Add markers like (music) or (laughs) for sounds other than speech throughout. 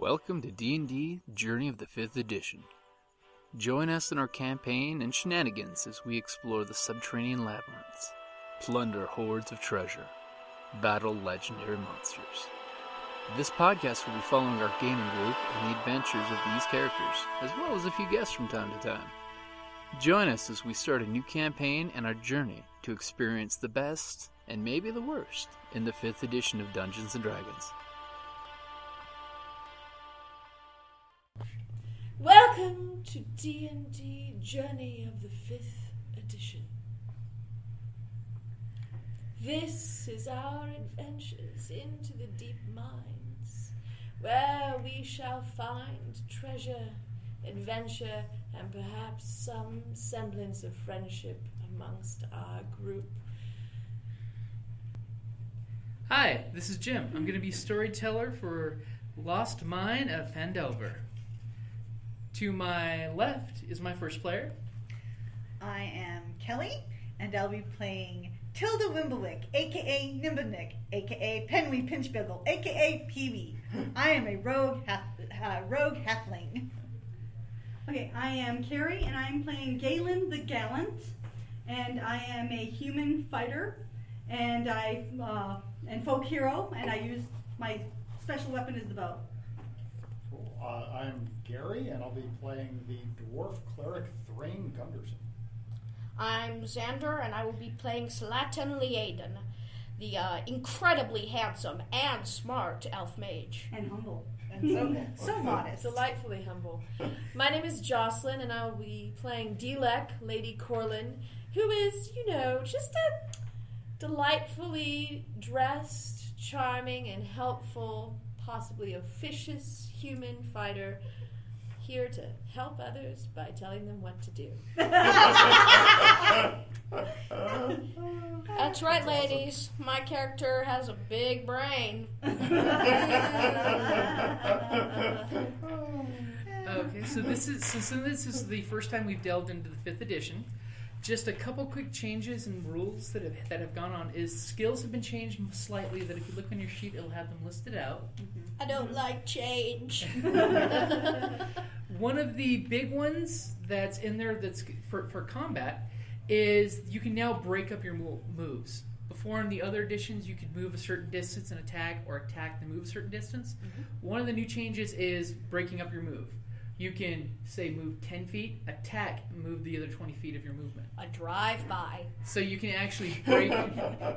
Welcome to D&D Journey of the 5th Edition. Join us in our campaign and shenanigans as we explore the subterranean labyrinths, plunder hordes of treasure, battle legendary monsters. This podcast will be following our gaming group and the adventures of these characters, as well as a few guests from time to time. Join us as we start a new campaign and our journey to experience the best and maybe the worst in the 5th edition of Dungeons and Dragons. Welcome to D&D Journey of the 5th Edition. This is our adventures into the deep mines, where we shall find treasure, adventure, and perhaps some semblance of friendship amongst our group. Hi, this is Jim. I'm going to be storyteller for Lost Mine of Phandelver. To my left is my first player. I am Kelly, and I'll be playing Tilda Wimblewick, aka Nimbernick, aka Penwee Pinchbiggle, aka Peewee. (laughs) I am a rogue half, uh, rogue halfling. Okay, I am Carrie, and I'm playing Gaelen the Gallant, and I am a human fighter, and I uh, and folk hero, and I use my special weapon is the bow. Cool. Uh, I'm Gary, and I'll be playing the dwarf cleric Thrain Gunderson. I'm Xander, and I will be playing Salaton Leaton, the uh, incredibly handsome and smart elf mage. And humble. And so, (laughs) so modest. Delightfully humble. My name is Jocelyn, and I will be playing Delek, Lady Corlynn, who is, you know, just a delightfully dressed, charming, and helpful, possibly officious human fighter here to help others by telling them what to do. (laughs) That's right, ladies. My character has a big brain. Okay, so this is so, so this is the first time we've delved into the fifth edition. Just a couple quick changes and rules that have that have gone on is skills have been changed slightly. That if you look on your sheet, it'll have them listed out. I don't like change. (laughs) One of the big ones that's in there that's for, for combat is you can now break up your moves. Before in the other editions, you could move a certain distance and attack, or attack and move a certain distance. Mm-hmm. One of the new changes is breaking up your move. You can say move 10 feet, attack, move the other 20 feet of your movement. A drive by. So you can actually break,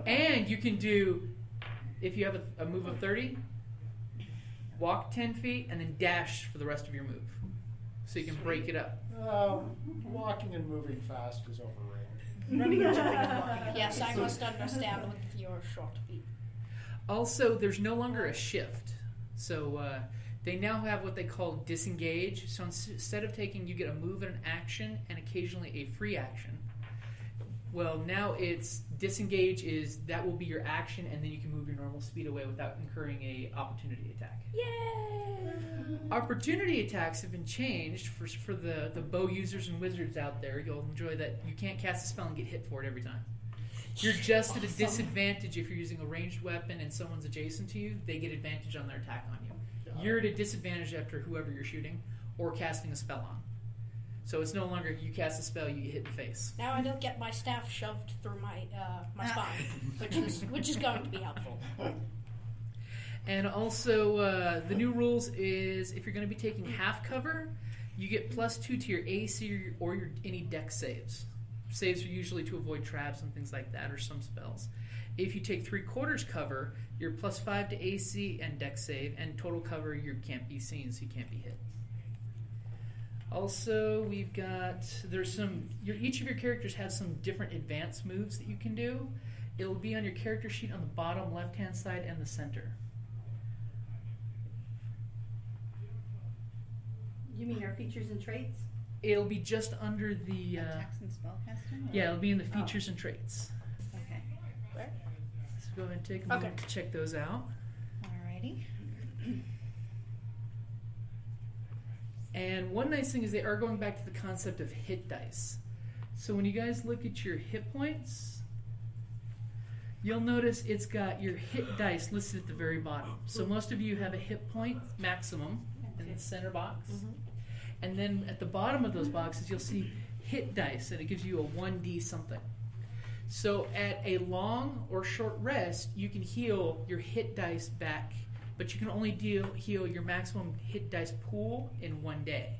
and you can do, if you have a, a move of 30, walk 10 feet and then dash for the rest of your move. So you can break it up. Uh, walking and moving fast is overrated. (laughs) Running jumping walking. Yes, I must understand with your short feet. Also, there's no longer a shift. So uh, they now have what they call disengage. So instead of taking, you get a move and an action, and occasionally a free action. Well, now it's disengage is that will be your action, and then you can move your normal speed away without incurring a opportunity attack. Yay! Opportunity attacks have been changed for for the the bow users and wizards out there. You'll enjoy that. You can't cast a spell and get hit for it every time. You're just at a disadvantage if you're using a ranged weapon and someone's adjacent to you. They get advantage on their attack on you. You're at a disadvantage after whoever you're shooting or casting a spell on. So it's no longer you cast a spell, you get hit in the face. Now I don't get my staff shoved through my uh, my spine, (laughs) which is which is going to be helpful. And also, uh, the new rules is if you're going to be taking half cover, you get plus two to your AC or your, or your any Dex saves. Saves are usually to avoid traps and things like that, or some spells. If you take three quarters cover, you're plus five to AC and Dex save, and total cover you can't be seen, so you can't be hit. Also, we've got there's some. Your, each of your characters has some different advanced moves that you can do. It'll be on your character sheet on the bottom left hand side and the center. You mean our features and traits? It'll be just under the. Uh, Attacks and spellcasting? or- yeah, it'll be in the Oh. features and traits. Go ahead and take a moment to check those out. Alrighty. And one nice thing is they are going back to the concept of hit dice. So when you guys look at your hit points, you'll notice it's got your hit dice listed at the very bottom. So most of you have a hit point maximum in the center box. Mm-hmm. And then at the bottom of those boxes, you'll see hit dice, and it gives you a 1d something. So at a long or short rest, you can heal your hit dice back, but you can only deal, heal your maximum hit dice pool in one day.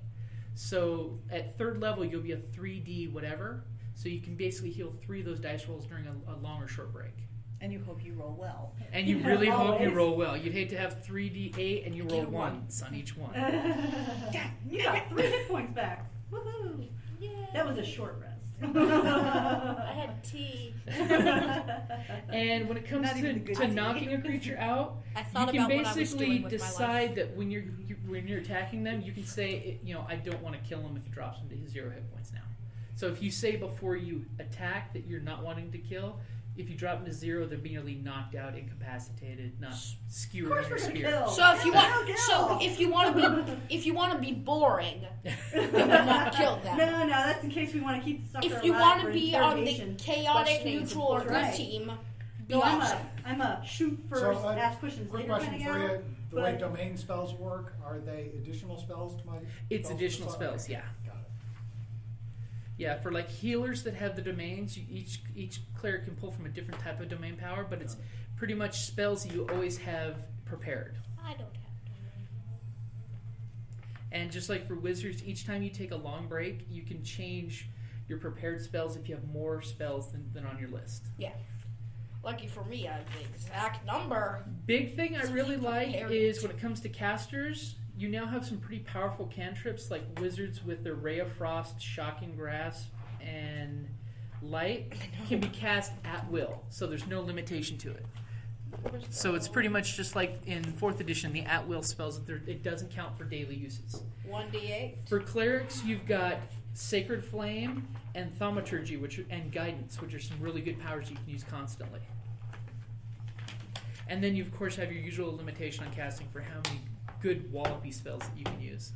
So at third level, you'll be a 3d whatever. So you can basically heal three of those dice rolls during a, a long or short break. And you hope you roll well. And you Yeah, really (laughs) hope you roll well. You'd hate to have 3d8 and you roll Get ones on each one. (laughs) you got three hit points back. Woohoo! That was a short rest. (laughs) I had tea. (laughs) And when it comes Not to, to knocking a creature out, (laughs) I you can about what I was basically decide that when you're you, when you're attacking them, you can say, you know, I don't want to kill him if it drops him to his zero hit points now. So if you say before you attack that you're not wanting to kill, if you drop him to zero, they're merely knocked out, incapacitated, not Of skewered course we're your gonna kill. So if you want, so if you want to be, (laughs) if you want to be boring, (laughs) you would not kill them. No, no, that's in case we want to keep the sucker If you want to be on the chaotic, neutral, or good Right. team, be No, I'm awesome. a, I'm a shoot first, So, uh, ask questions Quick later question kind for of you. The way domain spells work, are they additional spells to my? It's spells? additional spells, yeah. Got it. Yeah, for like healers that have the domains, you, each each cleric can pull from a different type of domain power, but it's pretty much spells that you always have prepared. I don't have to. And just like for wizards, each time you take a long break, you can change your prepared spells if you have more spells than, than on your list. Yeah. Lucky for me, I have the exact number. Big thing I really like is when it comes to casters, you now have some pretty powerful cantrips like wizards with their Ray of Frost, Shocking Grasp, and Light can be cast at will, so there's no limitation to it. So it's pretty much just like in fourth edition, the at will spells. It doesn't count for daily uses. One d eight. For clerics, you've got Sacred Flame and Thaumaturgy, which and Guidance, which are some really good powers you can use constantly. And then you, of course, have your usual limitation on casting for how many good Wallopy spells that you can use.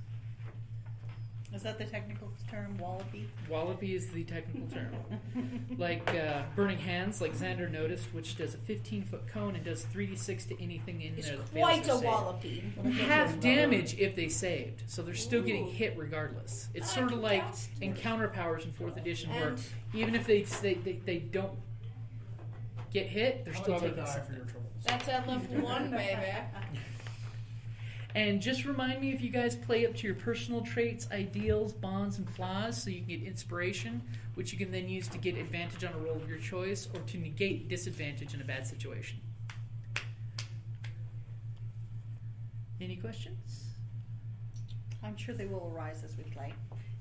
Is that the technical term, wallopy? Wallopy is the technical term. (laughs) like uh, Burning Hands, like Xander noticed, which does a 15 foot cone and does 3d6 to anything in It's there that quite fails a their save. wallopy. half (laughs) damage if they saved, so they're still getting hit regardless. It's sort of like encounter powers in fourth edition, where even if they they, they, they don't get hit, they're How still another taking die for something. your troubles. that's at level one, baby. (laughs) And just remind me if you guys play up to your personal traits, ideals, bonds, and flaws, so you can get inspiration, which you can then use to get advantage on a roll of your choice, or to negate disadvantage in a bad situation. Any questions? I'm sure they will arise as we play.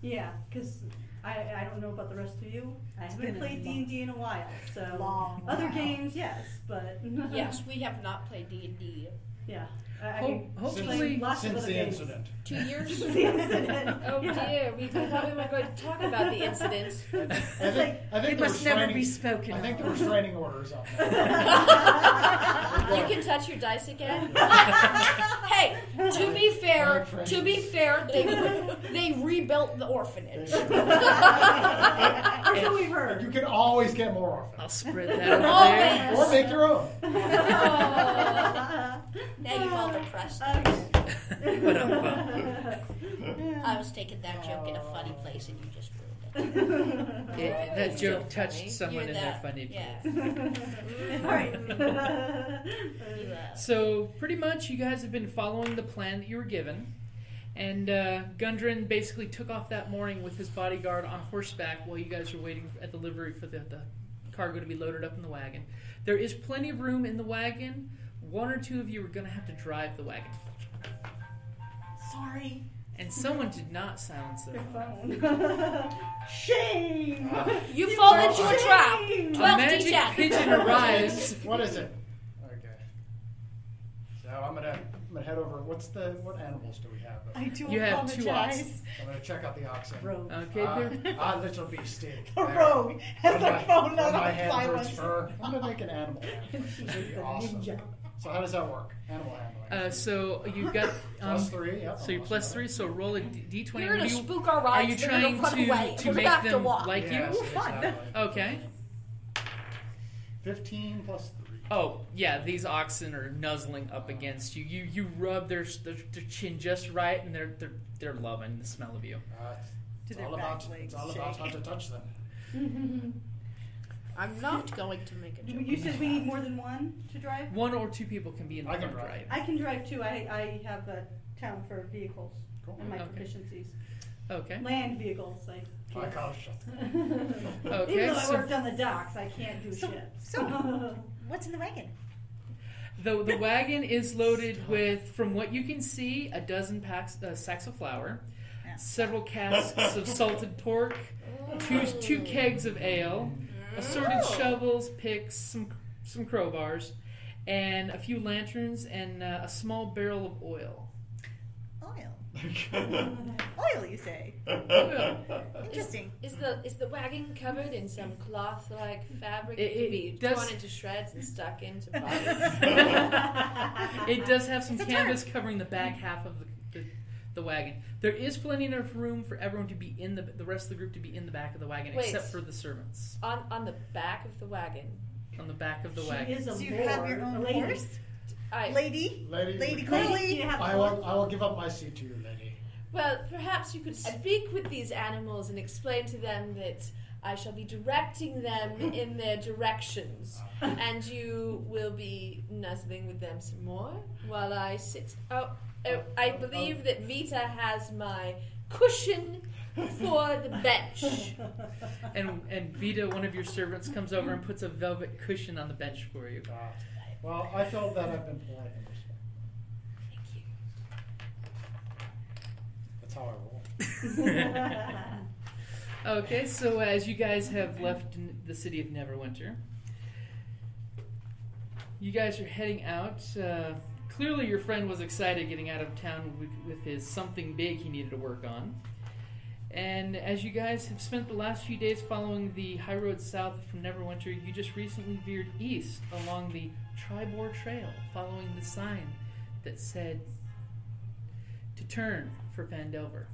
Yeah, because I, I don't know about the rest of you. I It's haven't been a played D and D in a while, so Long other while. games, yes, but (laughs) Yes, we have not played D and D. yeah. I, I Ho- hopefully- play lots Since of other the games. incident. (laughs) Two years. Since the incident. (laughs) Oh yeah. dear, we thought we were going to talk about the incident. I It's think, like, I think It the must never restraining- be spoken I think the of. restraining orders on. (laughs) You can touch your dice again. hey, to be fair, to be fair, they they rebuilt the orphanage. That's what we've heard. You heard. can always get more of I'll it. spread that over there. Or make your own. Now you've all depressed. (laughs) I was taking that joke in a funny place, and you just ruined it. (laughs) It- that It's joke touched funny. someone You're in their that- funny Yeah. All (laughs) right. So pretty much, you guys have been following the plan that you were given, and uh, Gundren basically took off that morning with his bodyguard on horseback while you guys were waiting at the livery for the, the cargo to be loaded up in the wagon. There is plenty of room in the wagon. One or two of you are going to have to drive the wagon, Sorry. and someone did not silence their phone. phone. (laughs) Shame. you fall into a trap. Shame. A Twelve magic D10. pigeon (laughs) arrives. What is it? Okay. So I'm gonna I'm gonna head over. What's the what animals do we have? I do You have two apologize. I'm gonna check out the oxen. Rogue. Okay, Ah, there- ah, little beastie. A There. rogue has On their my- phone on out my on hand silence. hurts fur. I'm gonna make an animal. (laughs) This would be the awesome. ninja. So how does that work? Animal handling. Uh, so you've (laughs) got um, plus three. Yep, so you're almost three. So roll a d twenty. You're gonna Are you- spook our Are you trying gonna run to, away. to We're make gonna them walk. like yes, you? fun. exactly. Okay. 15 plus 3. Oh yeah, these oxen are nuzzling up against you. You you rub their their, their chin just right, and they're they're they're loving the smell of you. Uh, Do it's all about, it's all about how to touch them. (laughs) I'm not going to make a joke. You said we need more than one to drive. One or two people can be in the I can front drive. I can drive too. I, I have a talent for vehicles Cool. and my Okay. proficiencies. Okay. Land vehicles, I I can't. gotta (laughs) Okay. Even though I so worked on the docks, I can't do So- ships. so- (laughs) What's in the wagon? the the (laughs) wagon is loaded with, from what you can see, a dozen packs uh, sacks of flour, Yeah. several casks of salted pork, two two kegs of ale, assorted Oh. shovels, picks, some some crowbars, and a few lanterns and uh, a small barrel of oil. Oil. (laughs) Oil, you say? Oil. Interesting. Is the is the wagon covered in some cloth like fabric It- that can it be does- torn into shreds and stuck into (laughs) bodies? It does have some It's a canvas covering the back half of the, the, the wagon. There is plenty enough room for everyone to be in the the rest of the group to be in the back of the wagon, Wait. except for the servants on on the back of the wagon. on the back of the She wagon. is a Do you lord, have your own lady. horse? I Lady? Lady, Lady Lady, Curly? you have I a will. I will give up my seat to you, lady. well, perhaps you could speak with these animals and explain to them that I shall be directing them in their directions, (laughs) and you will be nuzzling with them some more while I sit. Oh, oh I believe that Vita has my cushion for the bench. (laughs) And and Vita, one of your servants, comes over and puts a velvet cushion on the bench for you. Uh, well, I feel that I've been polite and respectful. Thank you. That's how I roll. (laughs) Okay, so as you guys have left the city of Neverwinter, you guys are heading out. Uh, clearly, your friend was excited getting out of town with, with his something big he needed to work on. And as you guys have spent the last few days following the high road south from Neverwinter, you just recently veered east along the Triboar Trail, following the sign that said to turn for Phandelver.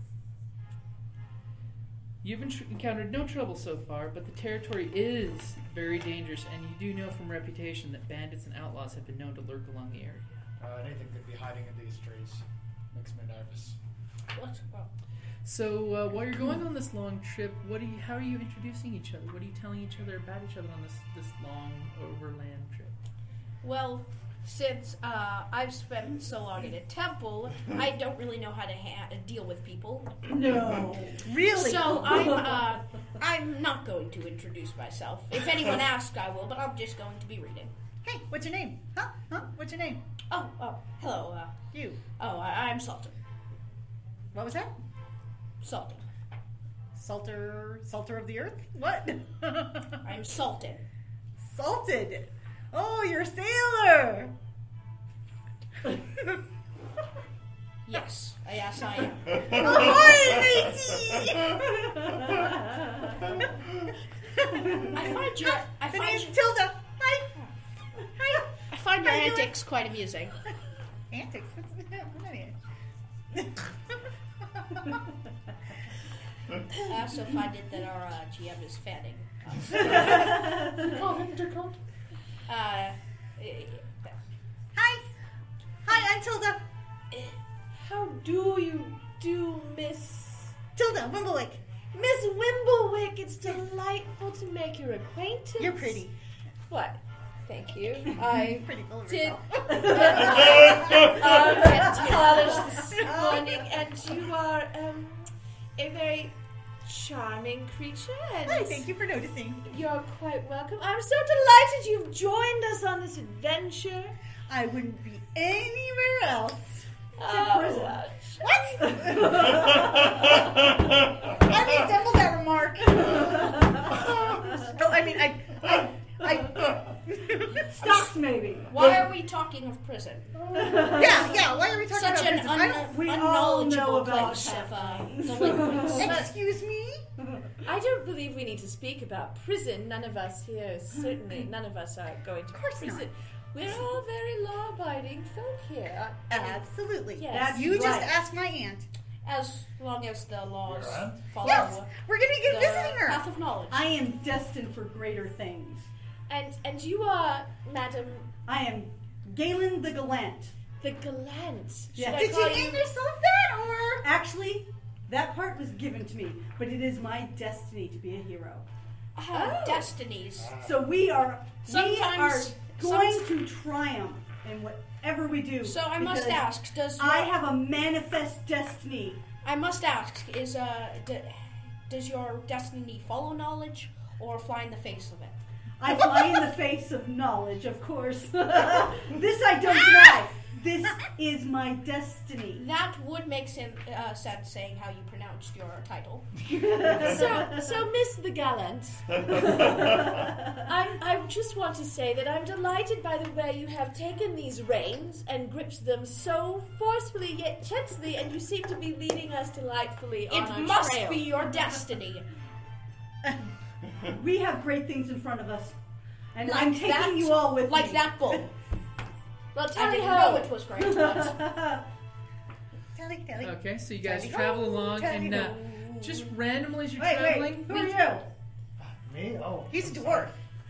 You've encountered no trouble so far, but the territory is very dangerous, and you do know from reputation that bandits and outlaws have been known to lurk along the area. Uh, anything could be hiding in these trees. Makes me nervous. What? Well, So uh, while you're going on this long trip, what do you? How are you introducing each other? What are you telling each other about each other on this this long overland trip? well, since uh, I've spent so long in a temple, I don't really know how to ha- deal with people. no. Really? So I'm (laughs) uh, I'm not going to introduce myself. If anyone asks, I will, but I'm just going to be reading. Hey, what's your name? Huh? Huh? What's your name? Oh, oh, hello. Uh, You. oh, I, I'm Salter. What was that? Salter. Salter, salter of the earth? What? (laughs) I'm Sultan. Salted. Oh, you're a sailor. Yes, yes, I am. Ahoy, matey! I find your I The find name's your, Tilda. Hi. Hi. I find your How you doing? antics quite amusing. Antics. I also find it that our uh, GM is fanning. us. (laughs) Call him Dakota. Uh, Hi. Hi, I'm Tilda. How do you do, Miss Tilda Wimblewick. Miss Wimblewick? It's delightful to make your acquaintance. You're pretty. What? Thank you. (laughs) I Pretty full of did um, at college this (laughs) morning, and you are um, a very charming creature. And Hi, thank you for noticing. You're quite welcome. I'm so delighted you've joined us on this adventure. I wouldn't be anywhere else. Oh, uh, What? (laughs) I resemble that remark. (laughs) oh, I mean, I, I, I. (laughs) Stocks, maybe. why are we talking of prison? (laughs) yeah, yeah. Why are we talking Such about an this? un- I'm- We all know unknowledgeable about place of uh, delinquents. (laughs) Excuse me. I don't believe we need to speak about prison. None of us here, certainly, none of us are going to Of course prison. not. We're all very law-abiding folk here. Absolutely. Yes. That's You just right. asked my aunt. As long as the laws Your aunt? follow Yes, we're gonna the get visiting her. path of knowledge. I am destined for greater things. And and you are, Madam, I am Gaelen the Gallant. the gallant. Should Yeah. Did you name yourself that, or? Actually, that part was given to me, but it is my destiny to be a hero. Ah, Destinies. So we are we are Sometimes- going to triumph in whatever we do. So I must ask, does your, I have a manifest destiny. I must ask, is uh, d- does your destiny follow knowledge or fly in the face of it? I fly in the face of knowledge, of course. (laughs) this I don't deny. This is my destiny. That would make sen- uh, sense, saying how you pronounced your title. (laughs) So, so Miss the Gallant, I'm, I just want to say that I'm delighted by the way you have taken these reins and gripped them so forcefully yet gently, and you seem to be leading us delightfully on It must trail. be your destiny. (laughs) (laughs) We have great things in front of us. And Like I'm taking that- you all with Like me. that bull. (laughs) Well, I tally didn't ho! know it was great. But (laughs) Tally, tally. Okay, so you guys Tally travel ho, along, tally and uh, just randomly as you're Wait, traveling, wait, who are you? Me? Oh. He's a I'm dwarf.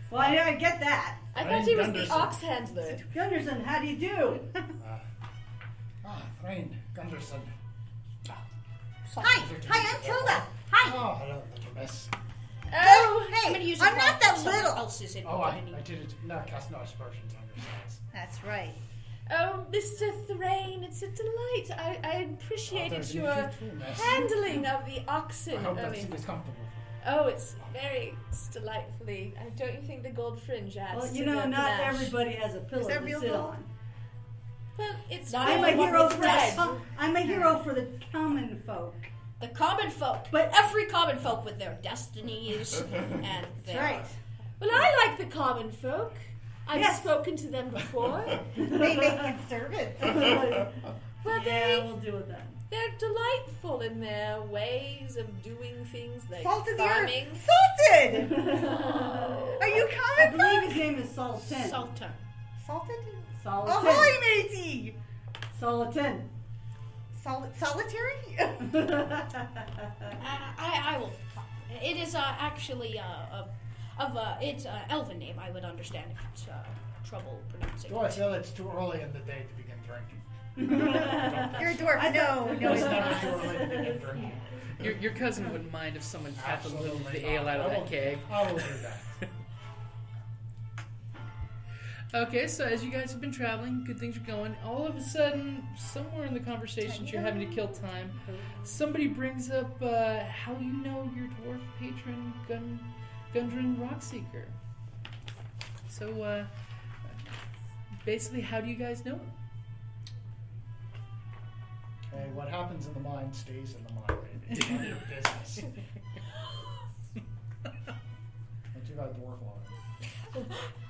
Well, I, I get that. I Thrain thought he was the ox ox handler. Gunderson, how do you do? Ah, Thrain Gunderson. Hi, hi, I'm Tilda. Hi. Oh, hello, little miss. Oh, hey, I'm gonna use I'm not rock that someone little. Else is in Oh, I, any- I did it. No, cast no aspersions on yourselves. That's right. oh, Mr. Thrain, it's a delight. I, I Oh, appreciated there's your you too, miss. handling of the oxen. I hope I that mean, seat is comfortable. oh, it's very it's delightfully. I don't you think the gold fringe adds Well, to you know, not panache? everybody has a pillow to real sit gold? on. Well, it's Not I'm a hero for the, I'm a hero for the common folk. The common folk. But- every common folk with their destinies (laughs) and That's their right. Well, I like the common folk. I've Yes. spoken to them before. (laughs) They make good servants. (laughs) Well, yeah, they we'll do it then. they're delightful in their ways of doing things like Salted the earth. farming. Salted. Are you I common believe folk? his name is Sultan. Sultan. Salted. Sultan. Ahoy, matey. Sultan. Sol- solitary. (laughs) Uh, I, I will. It is uh, actually uh, a, of uh, it's an elven name. I would understand if it's uh, trouble pronouncing. Do I feel it's too early in the day to begin drinking? (laughs) You're a dwarf. I no, no, It's it's not. too early to begin drinking. your, your cousin wouldn't mind if someone tapped a little of the ale out of I that keg. I will do that. Okay, so as you guys have been traveling, good things are going. All of a sudden, somewhere in the conversations, you're having to kill time. Somebody brings up uh, how you know your dwarf patron, Gun, Gundren Rockseeker. So, uh, basically, how do you guys know him? Hey, what happens in the mind stays in the mind, baby. It's none of your (laughs) business. But you got dwarf on (laughs)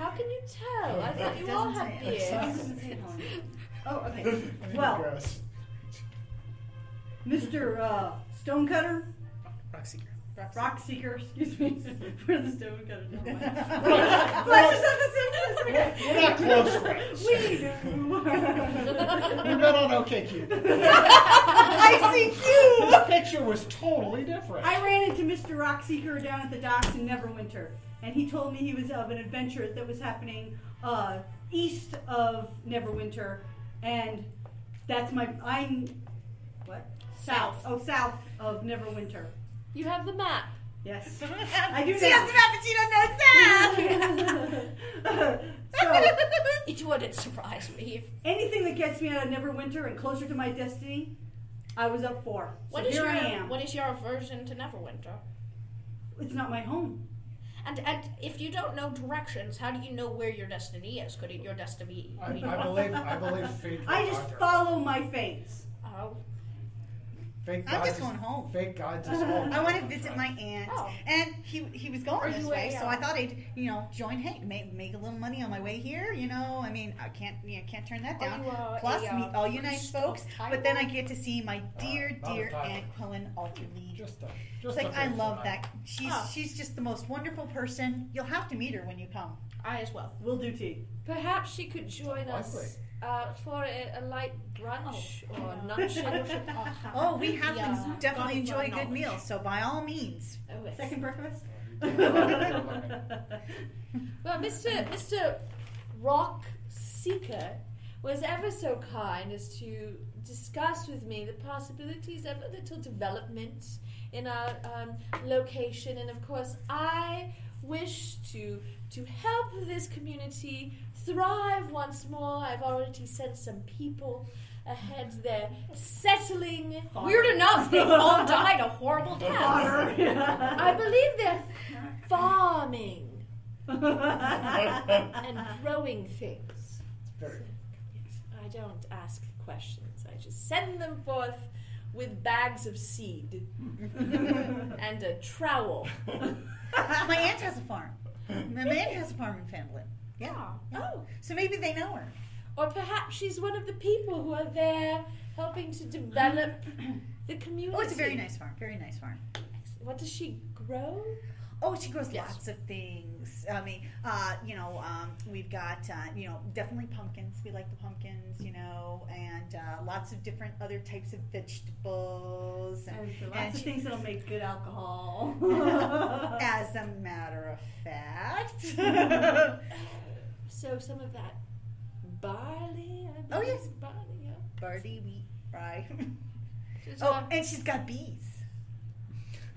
How can you tell? I thought you all doesn't had say. beards. (laughs) oh, okay. Well, Mr. Uh, Stonecutter, Rockseeker. Rock Seeker, excuse me. (laughs) We're the Stonecutter. Never mind. (laughs) Well, Flesh is not the same. We're not close friends. We We do. met on OKCupid. I see you. This picture was totally different. I ran into Mr. Rockseeker down at the docks in Neverwinter, and he told me he was of an adventure that was happening uh, east of Neverwinter, and that's my I'm what South. Oh, south of Neverwinter. You have the map. Yes, (laughs) I do She has the map, but she don't know it's (laughs) (laughs) so It wouldn't surprise me. If, anything that gets me out of Neverwinter and closer to my destiny, I was up for. So what is here your I am. what is your aversion to Neverwinter? It's not my home. And and if you don't know directions, how do you know where your destiny is? Could it your destiny? I, be- I believe I believe fate. I just guide follow my fates. Oh, Fate I'm just us- going home. Fate God us all. (laughs) I want to visit my aunt, Oh. and he he was Are going this way, so uh, I thought I'd you know join. Hey, make make a little money on my way here. You know, I mean, I can't you know, can't turn that down. you, uh, Plus, a, uh, meet all you nice folks. But then I get to see my dear not a dear. Aunt Qelline Alderleaf. Just a, It's just like a I faithful love knight. that. She's Oh. she's just the most wonderful person. You'll have to meet her when you come. I as well. We'll do tea. Perhaps she could join us Likely. Uh, for a, a light brunch Oh. or I luncheon. (laughs) worship, uh, Oh, we have the, to uh, definitely enjoy a good knowledge. meal. So by all means, Oh, yes. Second breakfast? (laughs) Well, Mr. Mr. Rock Seeker was ever so kind as to discuss with me the possibilities of a little development in our um, location, and of course, I wish to to help this community thrive once more. I've already sent some people ahead there, settling. Weird enough, they've all died a horrible (laughs) death. I believe they're farming and growing things. Very I don't ask questions. I just send them forth with bags of seed hmm. and a trowel. (laughs) My aunt has a farm. My aunt has a farm in Phandalin. Yeah. Oh, So maybe they know her. or perhaps she's one of the people who are there helping to develop (clears throat) the community. Oh, it's a very nice farm. Very nice farm. What does she grow? Oh, she grows Yes. lots of things. I mean, uh, you know, um, we've got, uh, you know, definitely pumpkins. We like the pumpkins, you know, and uh, lots of different other types of vegetables. And, And lots and of she- things that'll make good alcohol. (laughs) as a matter of fact. So some of that barley. Oh, yes. barley. Yeah. Barley, wheat, rye. Oh, and she's got bees.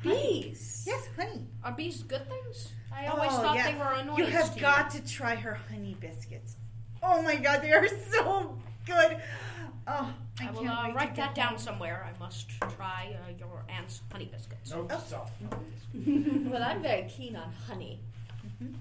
Bees. Yes, honey. Are bees good things? I always Oh, thought yeah. they were annoying. You have got to try her honey biscuits. Oh my god, they are so good. Oh, I, I will can't uh, wait to write get that down somewhere. I must try uh, your aunt's honey biscuits. no Oh. self. Well, I'm very keen on honey.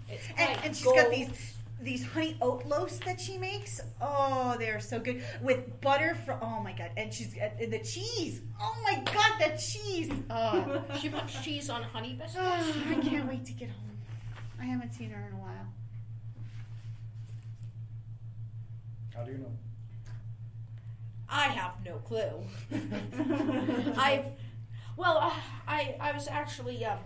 It's And, and she's got these these honey oat loaves that she makes. Oh, they are so good with butter for. Oh my god, and she's and the cheese. Oh my god, that cheese. Oh, (laughs) She puts cheese on honey biscuits. Oh, I can't wait to get home. I haven't seen her in a while. How do you know? I have no clue. (laughs) (laughs) I've, well, uh, I I was actually um,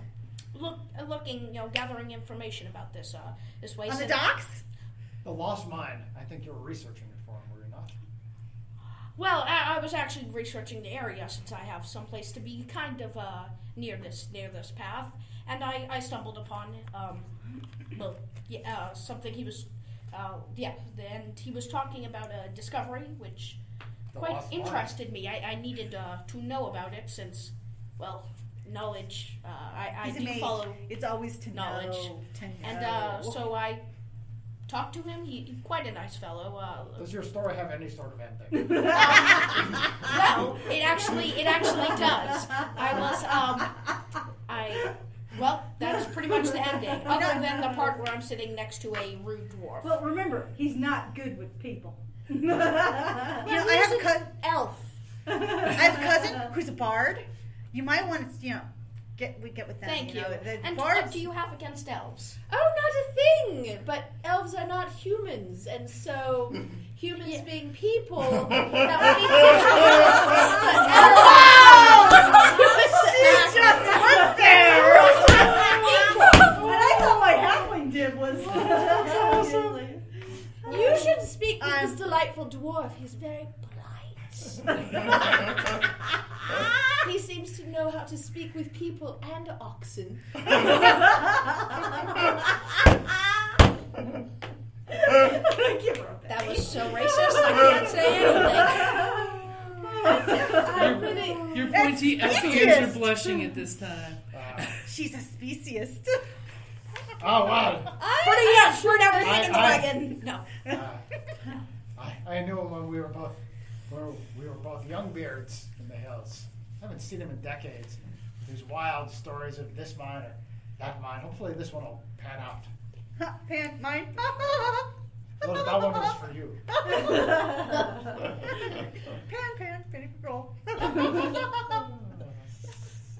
look looking, you know, gathering information about this uh this way. On the docks? The Lost Mine. I think you were researching it for him, were you not? Well, I, I was actually researching the area since I have someplace to be kind of uh, near this near this path, and I, I stumbled upon um, well, yeah, uh, something he was, uh, yeah, and he was talking about a discovery which The quite Lost Mine. interested me. I, I needed uh, to know about it since, well, knowledge. Uh, I, I do mage. follow, It's always to knowledge. know. To know. and uh, so I talked to him. He, he's quite a nice fellow. Uh, Does your story have any sort of ending? (laughs) well, it actually it actually does. I was um I well, that's pretty much the ending. (laughs) Other than the part where I'm sitting next to a rude dwarf. Well, remember, he's not good with people. (laughs) You know, I have a cousin. elf. I have a cousin who's a bard. You might want to, you know, get we get with them. Thank you. know, the and bards. what do you have against elves? Oh, not a thing. But elves are not humans, and so (laughs) humans being people, (laughs) that would be she (laughs) just went there. what I thought my halfling did was. You should speak with I'm- this delightful dwarf. He's very polite. he seems to know how to speak with people and oxen. Give her a That was so racist. I can't say anything. I really, Your pointy elf ears are blushing at this time. Uh, She's a speciest. oh, wow. Pretty much heard everything in the I- I- wagon. No. Uh, I, I knew when we were both we were, we were both young beards in the hills. I haven't seen him in decades. These wild stories of this mine or that mine. Hopefully, this one will pan out. Pan, mine. (laughs) Well, that one was for you. (laughs) pan, pan, penny for gold. (laughs)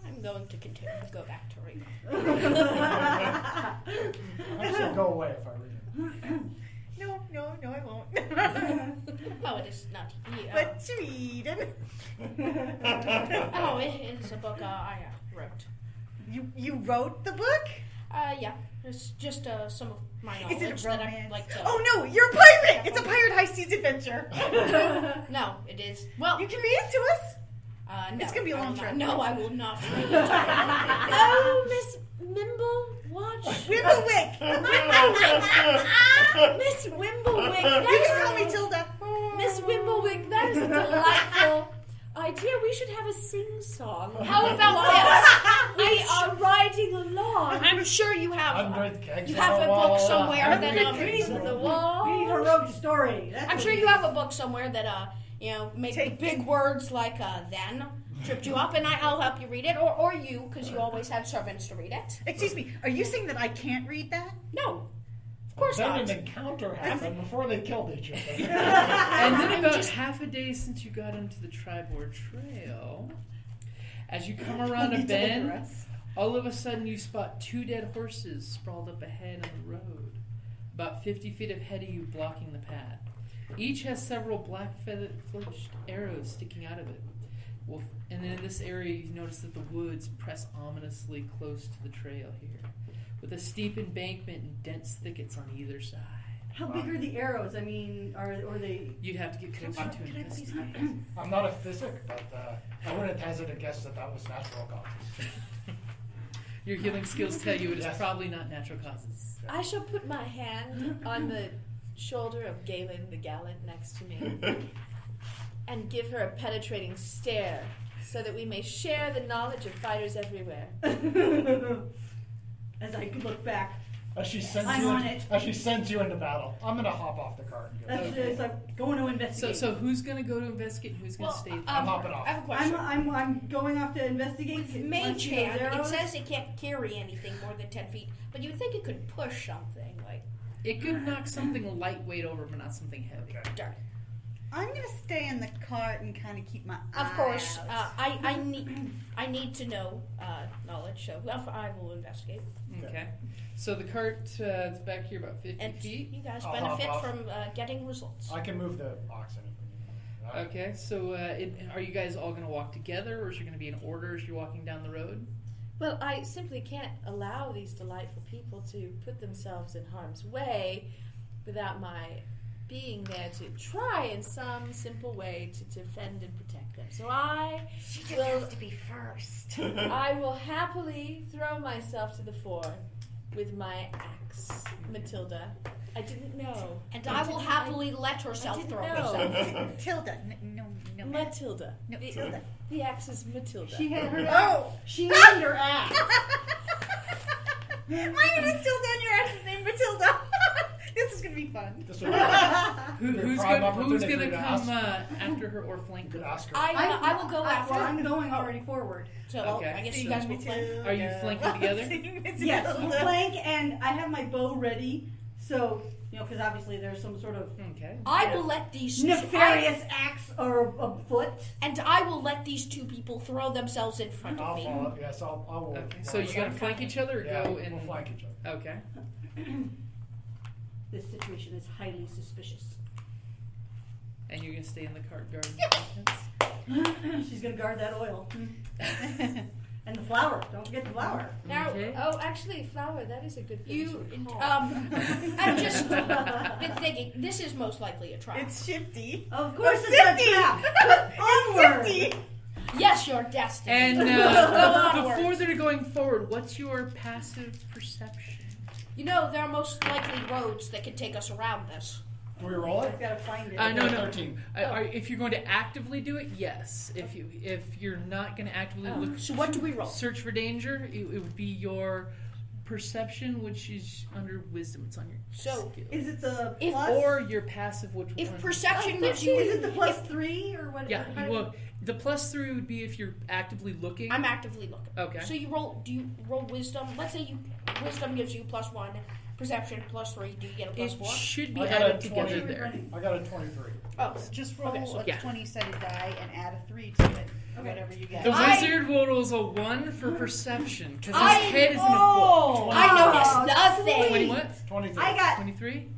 I'm going to continue to go back to reading. I should go away if I read it. No, no, no, I won't. (laughs) Oh, it is not here. but Sweden. oh, it is a book uh, I uh, wrote. You you wrote the book? Uh, yeah, it's just uh, some of my knowledge Is it a that I romance? like to. Oh no, you're a pirate! It's a pirate high seas adventure. (laughs) no, it is. Well, you can read it to us. uh, no, It's gonna be a long not- trip. No, I will not. (laughs) oh, Miss Mimble, watch Wimblewick! (laughs) Miss Wimblewick. You can call me Tilda. Miss Wimblewick. That is a delightful idea. We should have a sing song. How about this? (laughs) We are riding along. I'm sure you have. You have a book somewhere that, um, kegs on on the the wall. We need heroic story. That's I'm sure you have a book somewhere that uh, you know, make Take- big words like uh, then tripped you up, and I, I'll help you read it, or or you, because you always have servants to read it. Excuse me, are you saying that I can't read that? No, of course then not. an encounter happened before they killed each other. (laughs) And then about just- half a day since you got onto the Triboar Trail, as you come around a (laughs) You did it for bend, all of a sudden you spot two dead horses sprawled up ahead on the road, about 50 feet ahead of you, blocking the path. Each has several black feathered fledged arrows sticking out of it. Well, and then in this area, you notice that the woods press ominously close to the trail here, with a steep embankment and dense thickets on either side. How big are the arrows? I mean, are or they? You'd have to get closer to investigate. (clears throat) I'm not a physic, but uh, I wouldn't hazard a guess that that was natural causes. (laughs) Your healing skills tell you it is Yes. probably not natural causes. I shall put my hand on the shoulder of Gaelen the Gallant next to me (laughs) and give her a penetrating stare so that we may share the knowledge of fighters everywhere. (laughs) As I look back, As she sends I'm you, on into, it. as she sends you into battle, I'm gonna hop off the cart and go. that's it's like going to So, investigate. so who's gonna go to investigate and who's gonna Well, stay? um, I'm hopping off. I have a I'm, question. I'm I'm I'm going off to investigate. With mage wanna see those hand, it arrows? says it can't carry anything more than ten feet, but you'd think it could push something like. it could knock something lightweight over, but not something heavy. Okay. Darn. I'm gonna stay in the cart and kind of keep my Of course, eye uh, out. I, I need I need to know uh, knowledge, so well, I will investigate. Okay. So the cart uh, is back here about 50 And feet. you guys I'll hop benefit off. from uh, getting results. I can move the oxen if we need. Okay. So uh, it, are you guys all gonna walk together, or is there gonna be an order as you're walking down the road? Well, I simply can't allow these delightful people to put themselves in harm's way without my being there to try in some simple way to defend and protect them. So I She just Well- has to be first. (laughs) I will happily throw myself to the fore with my axe, Matilda. I didn't know. And I will didn't- happily let herself didn't throw know. herself. (laughs) Tilda, n- no, no, Matilda. no, the, Tilda. the axe is Matilda. She had her. Oh, She named her axe. My name is Tilda, and your ax's name Matilda. This is gonna be fun. (laughs) This would be Who, Your who's prime gonna Who's opportunity gonna to come uh, after her or flank good her? Oscar. I, I will go I, after. Well, I'm going already forward. so Okay. I guess Sing you guys will flank. Are you flanking (laughs) together? Sing Matilda. Yes, we'll flank, and I have my bow ready. So you know, because obviously there's some sort of Okay. I will let these nefarious axe or a foot. and I will let these two people throw themselves in front of I'll me. follow. Yes, I'll. I will. Okay. So you're gonna flank each other, or Yeah, go we'll and flank each other. Okay. (clears throat) This situation is highly suspicious. And you're gonna stay in the cart guard. (laughs) She's gonna guard that oil (laughs) and the flour. Don't forget the flour. Now, Okay. oh, actually, flower. That is a good thing You, to recall. um, (laughs) I'm just been thinking. This is most likely a trap. It's shifty. Of course, Oh, it's Cindy! a trap. Onward. Shifty. yes, you're destined. And Go uh, onward. before they're going forward, what's your passive perception? You know, there are most likely roads that can take us around this. Do we roll it? I've got to find it. Uh, no, no. Thirteen. Are, if you're going to actively do it, yes. If you if you're not going to actively Oh. look So what do we roll? search for danger, it, it would be your perception, which is under wisdom. It's on your So, skills. Is it the If- plus? or your passive, which If one? perception oh, gives you, is it the plus three or what? Yeah, how you do will. The plus three would be if you're actively looking. I'm actively looking. okay. So you roll. Do you roll wisdom? Let's say you wisdom gives you plus one, perception plus three. Do you get a plus it four? should be I got added a together 20. there. I got a twenty-three. Oh, Just roll Okay, so- a yeah. 20 sided die and add a 3 to it. Whatever you get. The I- wizard rolls a one for perception because his I- head is in a Oh, I noticed ah, nothing. Twenty what? Twenty-three. I got Twenty-three.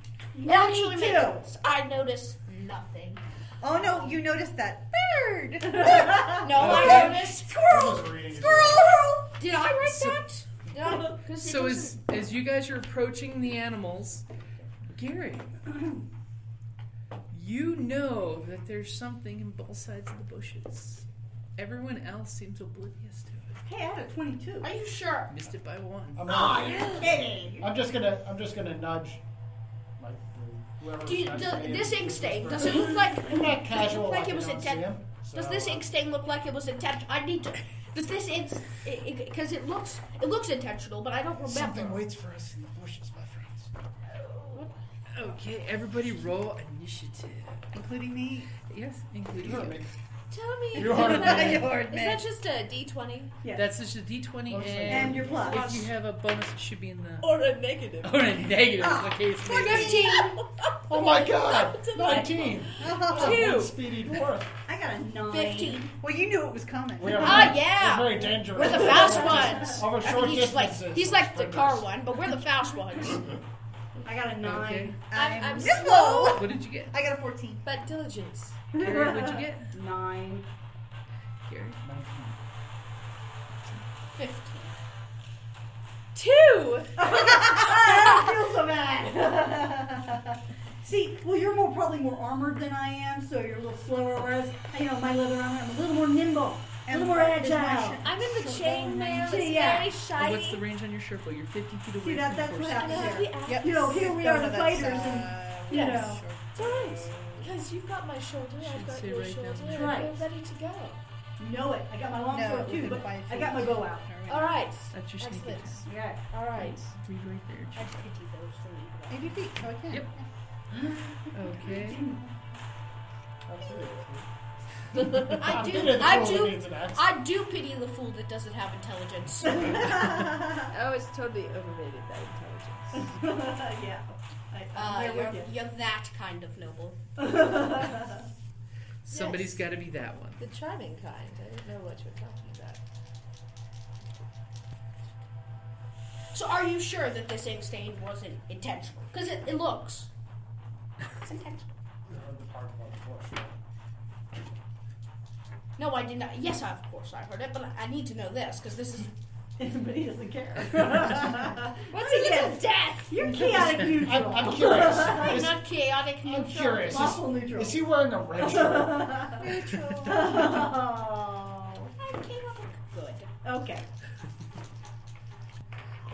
It actually Me makes too. sense. I noticed nothing. Oh no, you noticed that bird. (laughs) No, I noticed. Squirrel. was reading it. Squirrel. Did I write So- that? Did I? 'Cause So as as you guys are approaching the animals, Gary, you know that there's something in both sides of the bushes. Everyone else seems oblivious to it. Hey, I had a 22. Are you sure? Missed it by one. I'm, Oh, gonna, you're kidding. I'm just gonna I'm just gonna nudge like the, whoever. Do you, next do, to this ink stain, does it look like I'm not casual like like it was don't intent- him, Does this ink stain look like it was intentional? I need to. Does this ink? Because it looks it looks intentional, but I don't remember. Something waits for us in the bushes, my friends. Okay, everybody roll initiative. Including me. Yes, including oh, You me. Tell me, You is that, me. You heard is that just a D20 Yes. That's just a d20 and, and your plus. if you have a bonus, it should be in the. or a negative? Or a negative, is the case. may be. Fifteen. Oh my god! (laughs) Delightful. 19! Two. One speedy dwarf. I got a 9. Fifteen. Well, you knew it was coming. We are Ah, very- yeah. We're very dangerous. We're the fast (laughs) ones. Over I short mean, he's like distances. he's like the car one, but we're the fast ones. (laughs) I got a 9. Okay. I'm, I'm I'm slow, slow. What did you get? I got a 14. but diligence. Gary, what'd you get? (laughs) 9. Gary? Fifteen. Two. (laughs) I don't feel so bad. (laughs) See, well, you're more probably more armored than I am, so you're a little slower. Whereas, you know, my leather armor, I'm a little more nimble, a little more agile. I'm in the chainmail. See, It's yeah. very And shiny. what's the range on your shuffle? You're 50 feet away See, that- from that's the what horse. Happens here. Yep. You know, here we are, the that's, fighters, and uh, you Yes. know. It's alright. Because you've got my shoulder, I've got your right shoulder, down and. Right. we're ready to go. You know it. I got my long No, sword too, within but five I got my bow out. Alright. That's your sneak Excellent. attack. Yeah. Alright. Read right there. I pity those three. 80 feet, so I can. Yep. Okay. I do. good at the I do. needs an axe. I do pity the fool that doesn't have intelligence. (laughs) Oh, it's totally overrated, that intelligence. (laughs) yeah. I, Uh, you're, you. you're that kind of noble. (laughs) Somebody's Yes. got to be that one. The charming kind. I didn't know what you were talking about. So, are you sure that this ink stain wasn't intentional? Because it, it looks. It's intentional. You heard the part about the horse. No, I did not. Yes, I, of course I heard it, but I need to know this because this is. But he doesn't care. (laughs) What's he Yes. little death? You're chaotic neutral. I'm, I'm curious. I'm Is, not chaotic I'm neutral. curious. Is, neutral. is he wearing a red shirt? (laughs) Neutral. Oh. I'm chaotic good. Okay.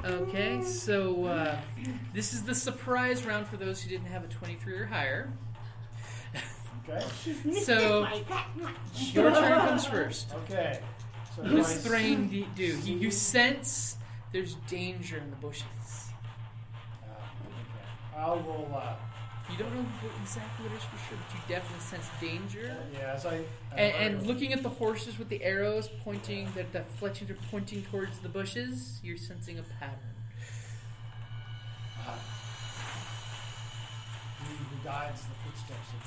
Okay, so uh, this is the surprise round for those who didn't have a 23 or higher. Okay. So (laughs) your turn comes first. Okay. So What does nice. Thrain d- do? He, you sense there's danger in the bushes. Uh, okay. I will. Uh, You don't know what, exactly what it is for sure, but you definitely sense danger. yeah, as I. And, and looking at the horses with the arrows pointing, that the fletchings are pointing towards the bushes, you're sensing a pattern. Uh, he who guides the footsteps of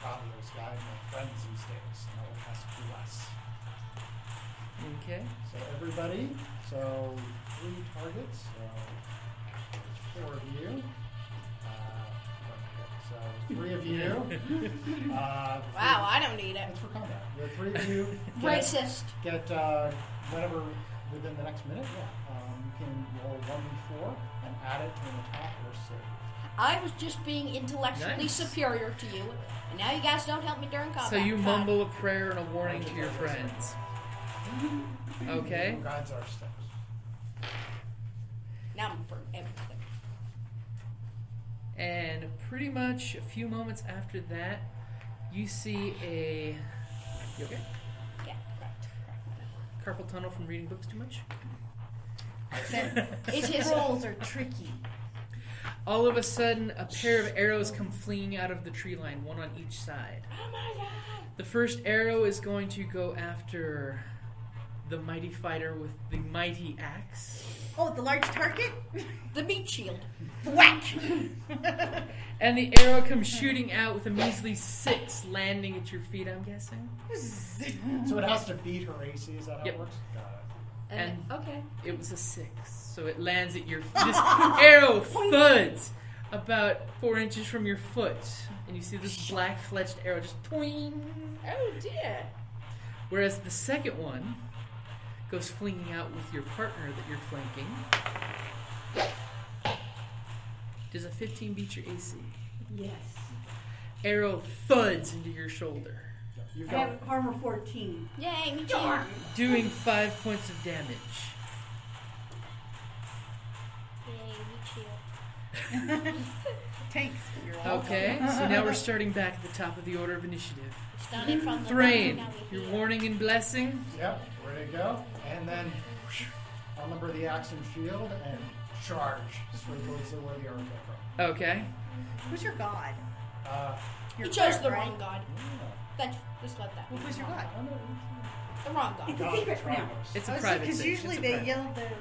travelers guide my friends these days, and I will pass to us. Okay. So everybody, so three targets, so there's four of you. Uh, so three of you. (laughs) Uh, the Wow, three- I don't need it. It's for combat. The three of you get, Racist. get uh, whatever within the next minute. Yeah, um, you can roll one d4 and add it to an attack or save. I was just being intellectually Nice. superior to you, and now you guys don't help me during combat. So you Fine. mumble a prayer and a warning to your friends. Okay. Guides our steps. Now I'm for everything. And pretty much a few moments after that, you see a. You okay? Yeah. Carpal tunnel from reading books too much? It is (laughs) Trolls are tricky. All of a sudden, a pair of arrows come fleeing out of the tree line, one on each side. Oh my god. The first arrow is going to go after the mighty fighter with the mighty axe. Oh, the large target? The meat shield. Whack! (laughs) And the arrow comes shooting out with a measly six, landing at your feet, I'm guessing. (laughs) So it has to beat her AC. Is that how Yep. it works? Got. Uh, and, okay. It was a six, so it lands at your. This arrow (laughs) thuds about four inches from your foot, and you see this black fletched arrow just twing. Oh dear. Whereas the second one goes flinging out with your partner that you're flanking. Does a 15 beat your AC? Yes. Arrow thuds into your shoulder. You've I got have armor 14. Yay, me too. Doing five points of damage. Yay, me too. (laughs) Tanks. Okay, so now we're starting (laughs) back at the top of the order of initiative. Started from the Thrain, bottom, now we're your warning and blessing. Yep, ready to go. And then whoosh, I'll number the axe and shield and charge straight towards the where the arrow came from. Okay. Who's your god? Uh, You Your chose the right? wrong god. That, just let that. What was your god? The wrong god. It's a God secret for now. It's a Oh, private Because thing. usually It's a they private- yell their what's name.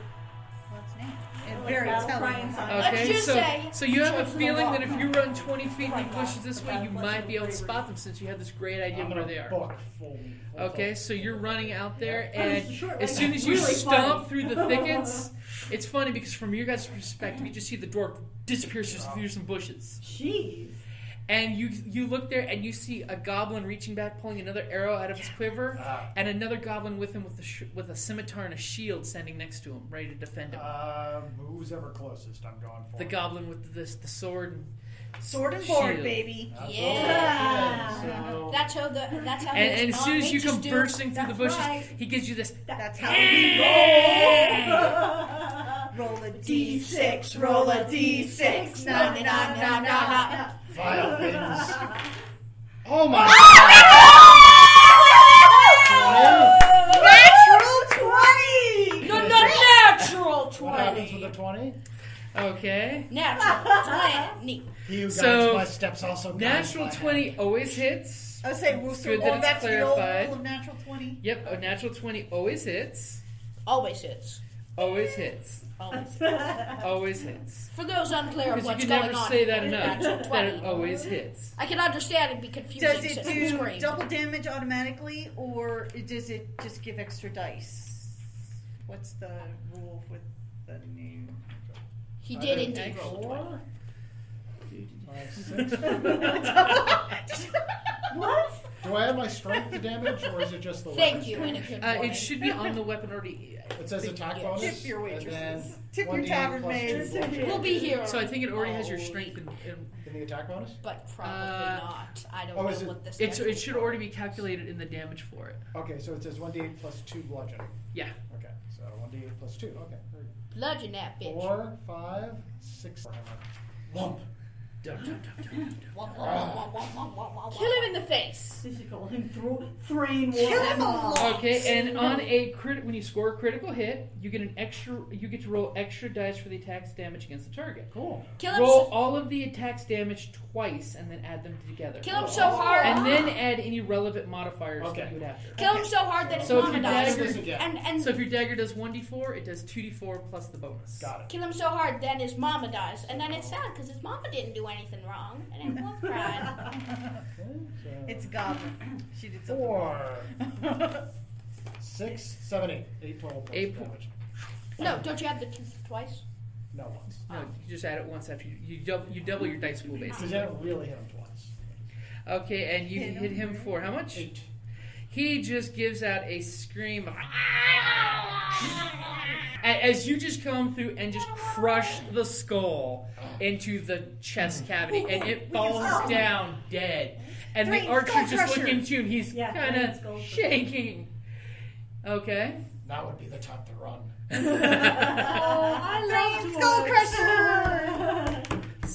And very telling. inside. Okay, so so you have a feeling that if you run 20 feet in Right the bushes this way, you might be able to spot them since you have this great idea where they are. book full, full Okay, so you're running out there, and (laughs) as soon as you stomp through the thickets, it's funny because from your guys' perspective, you just see the dwarf disappear through through some bushes, Jeez. And you you look there and you see a goblin reaching back, pulling another arrow out of his quiver, Ah. and another goblin with him with a sh- with a scimitar and a shield standing next to him, ready to defend him. Um, who's ever closest? I'm going for the goblin with the the sword and Sword and board, shield. baby. That's Yeah. all right. So, That's how the that's how And, and as soon as you come non-mages do. bursting through the bushes, right. he gives you this. That's how we roll. (laughs) Roll a d6. Roll a d6. Na na na na na. Vile (laughs) things. Oh my (laughs) god! Natural twenty. No, no, natural 20! What happens with twenty. a twenty? Okay. Natural twenty. He who So, my steps also Natural my 20 always hits. I was saying, we'll Good that all it's back to the old clarified. rule of natural twenty. Yep, a natural 20 always hits. Always hits. Always hits. Always. (laughs) Always hits. For those unclear of Because you can going never on, say that enough. That it always hits. I can understand it'd be confusing Does it since do it's double damage automatically, or does it just give extra dice? What's the rule with the new? He did did indeed roll a 20. Four, five, six. (laughs) (laughs) What? Do I have my strength to damage, or is it just the Thank weapon you, strength? and a good Uh, it should be on the weapon already. It says attack Yes. bonus. Tip your and then waitresses. Tip your 1d8 tavern plus two maids. bludgeoning. We'll be here. So I think it already has your strength. week, In, in, In the attack bonus? but probably Uh, not. I don't oh, know is it- what this. it's, it should already be calculated in the damage for it. Okay, so it says 1d8 plus 2 bludgeoning. Yeah. Okay, so 1d8 plus 2. Okay, very good. bludgeon that bitch. Four, five, six. Lump. Dum, dum, dum. Kill him in the face. They should call him Thro- Thrain Kill him Warhammer. alive. Okay, and on a crit, when you score a critical hit, you get an extra. You get to roll extra dice for the attack's damage against the target. Cool. Kill him. Roll So, all of the attack's damage twice, and then add them together. kill him so hard. and then add any relevant modifiers Okay. that you would have to. kill him so hard that his So if mama dies. dagger- And and So if your dagger does one d4, it does two d4 plus the bonus. Got it. kill him so hard, then his mama dies, and then it's sad because his mama didn't do anything wrong, and everyone's crying. Okay, so It's goblin. She did something. four, (laughs) six, seven, eight. Eight total points Eight of po- damage. No, don't you have the two twice? No once. No, you just add it once after you you double, you double your dice pool Because basically. you really hit him twice. Okay, and you Hit hit him. him for how much? Eight. He just gives out a scream of (laughs) A- as you just come through and just crush the skull into the chest cavity, and it (laughs) falls down dead. And the Great, archer just crusher. looking to him, he's Yeah, kind of shaking. Okay. That would be the time to run. (laughs) Oh, I Great skull crusher.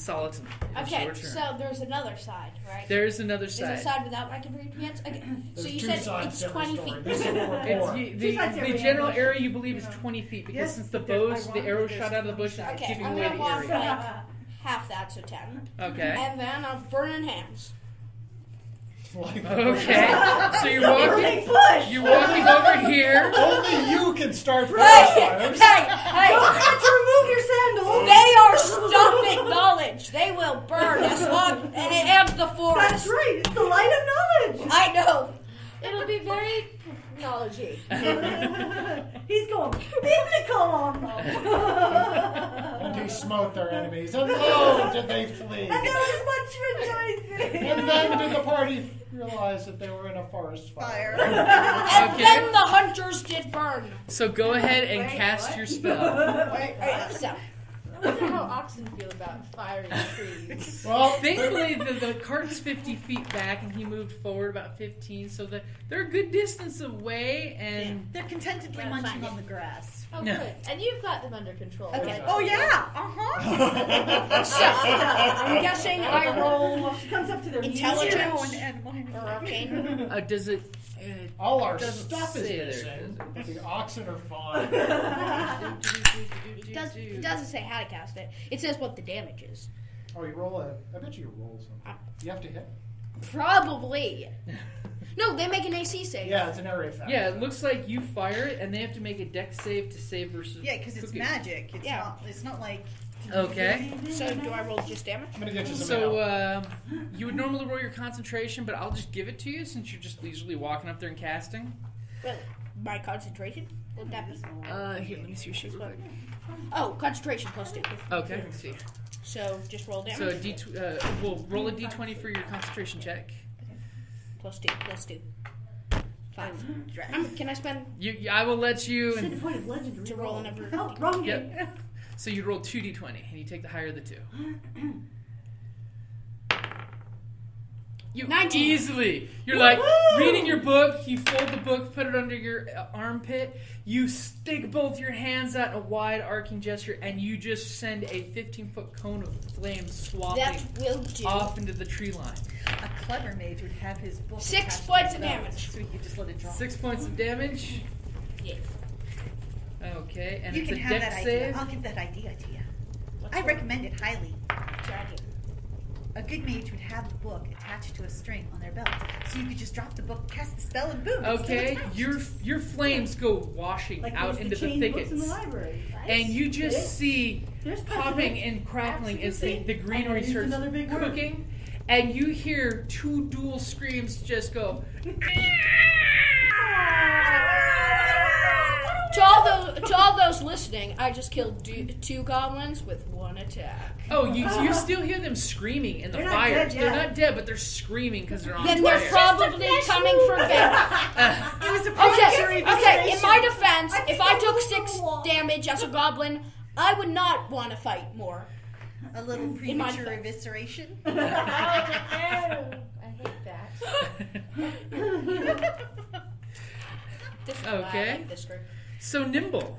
Solid. Okay, your turn. so there's another side, right? There's another There's a side. side without my converted hands. Okay, so There's you two said sides it's to every 20 story. feet. This is what we're It's, for. you, Two the, sides the every general ambush. area you believe is You 20 feet because Yes, since the but there's bows, the ironic, arrows there's shot out of the bushes, two it's Okay, giving I'm away gonna the walk area. like half that, so 10. Okay. And then I'm burning hands. Like- Okay. So you're Burning walking. bush. You're walking over here. Only you can start Hey, forest hey, fires. hey! Don't forget to remove your sandals. They are stopping knowledge. They will burn as long and, it and the That's right. It's the light of knowledge. I know. It'll be very knowledgey. (laughs) He's going biblical on them. And they smote their enemies. And (laughs) oh, did they flee? And there was much rejoicing. And then did the party realize that they were in a forest fire? Fire. (laughs) And Okay. then the hunters did burn. So go ahead and Wait, cast what? your spell. Wait, wait. So, I wonder how oxen feel about firing trees. (laughs) Well, Thankfully, the, the cart's 50 feet back, and he moved forward about 15, so the, they're a good distance away, and They're contentedly Gotta munching find on the grass. Oh, No. good. And you've got them under control. Okay. right? Oh yeah. (laughs) Uh huh. I'm guessing I roll She comes up to their knees. Intelligence. and one. or arcane. uh, does it. Uh, all our Doesn't stuff is say there, missing, does but the oxen are fine. (laughs) It, does, it doesn't say how to cast it. It says what the damage is. Oh, you roll a. I bet you you roll something. You have to hit. Probably. (laughs) No, they make an AC save. Yeah, it's an area effect. yeah, it looks like you fire it, and they have to make a dex save to save versus. Yeah, because it's cooking. magic. It's Yeah. not. It's not like. Okay. So do I roll just damage? I'm gonna get you some So mail. um, you would normally roll your concentration, but I'll just give it to you since you're just leisurely walking up there and casting. Well, my concentration. Would that be? Uh, here, let me see your sheet real quick. Oh, concentration plus two. Okay, let's see. So just roll damage. So a D, tw- uh, we'll roll a d20 for your concentration check. plus two. Plus two. Five. Um, can I spend You, you- I will let you. Said the And, point of legendary to roll another? Oh, wrong game. yep. (laughs) So you roll two d20, and you take the higher of the two. You 19. easily. You're like reading your book. You fold the book, put it under your uh, armpit. You stick both your hands out in a wide arcing gesture, and you just send a 15 foot cone of flame That swapping off into the tree line. A clever mage would have his book. Six points of damage. So he could just let it drop. Six points of damage. Yeah. Okay, and you it's can a have dex that idea. save. I'll give that idea to you. What's I the- recommend it highly. what's? A good mage would have the book attached to a string on their belt, so you could just drop the book, cast the spell, and boom. it's still Okay, attached. your your flames go washing Like out those into the chain books in thickets, the library. and you See? just see There's popping precedent. and crackling as the, the Absolutely. greenery And I starts another big word. cooking, and you hear two dual screams just go. (laughs) To all those, to all those listening, I just killed do, two goblins with one attack. Oh, you you still hear them screaming in the They're not fire. dead They're yet. not dead, but they're screaming because they're on fire Then they're probably coming for vengeance. (laughs) It was a Okay, predatory okay. In my defense, I think if I I took will six go on. damage as a goblin, I would not want to fight more. A little In my premature evisceration. (laughs) Oh, no. I hate that. (laughs) This is why I Okay. like this group. So nimble.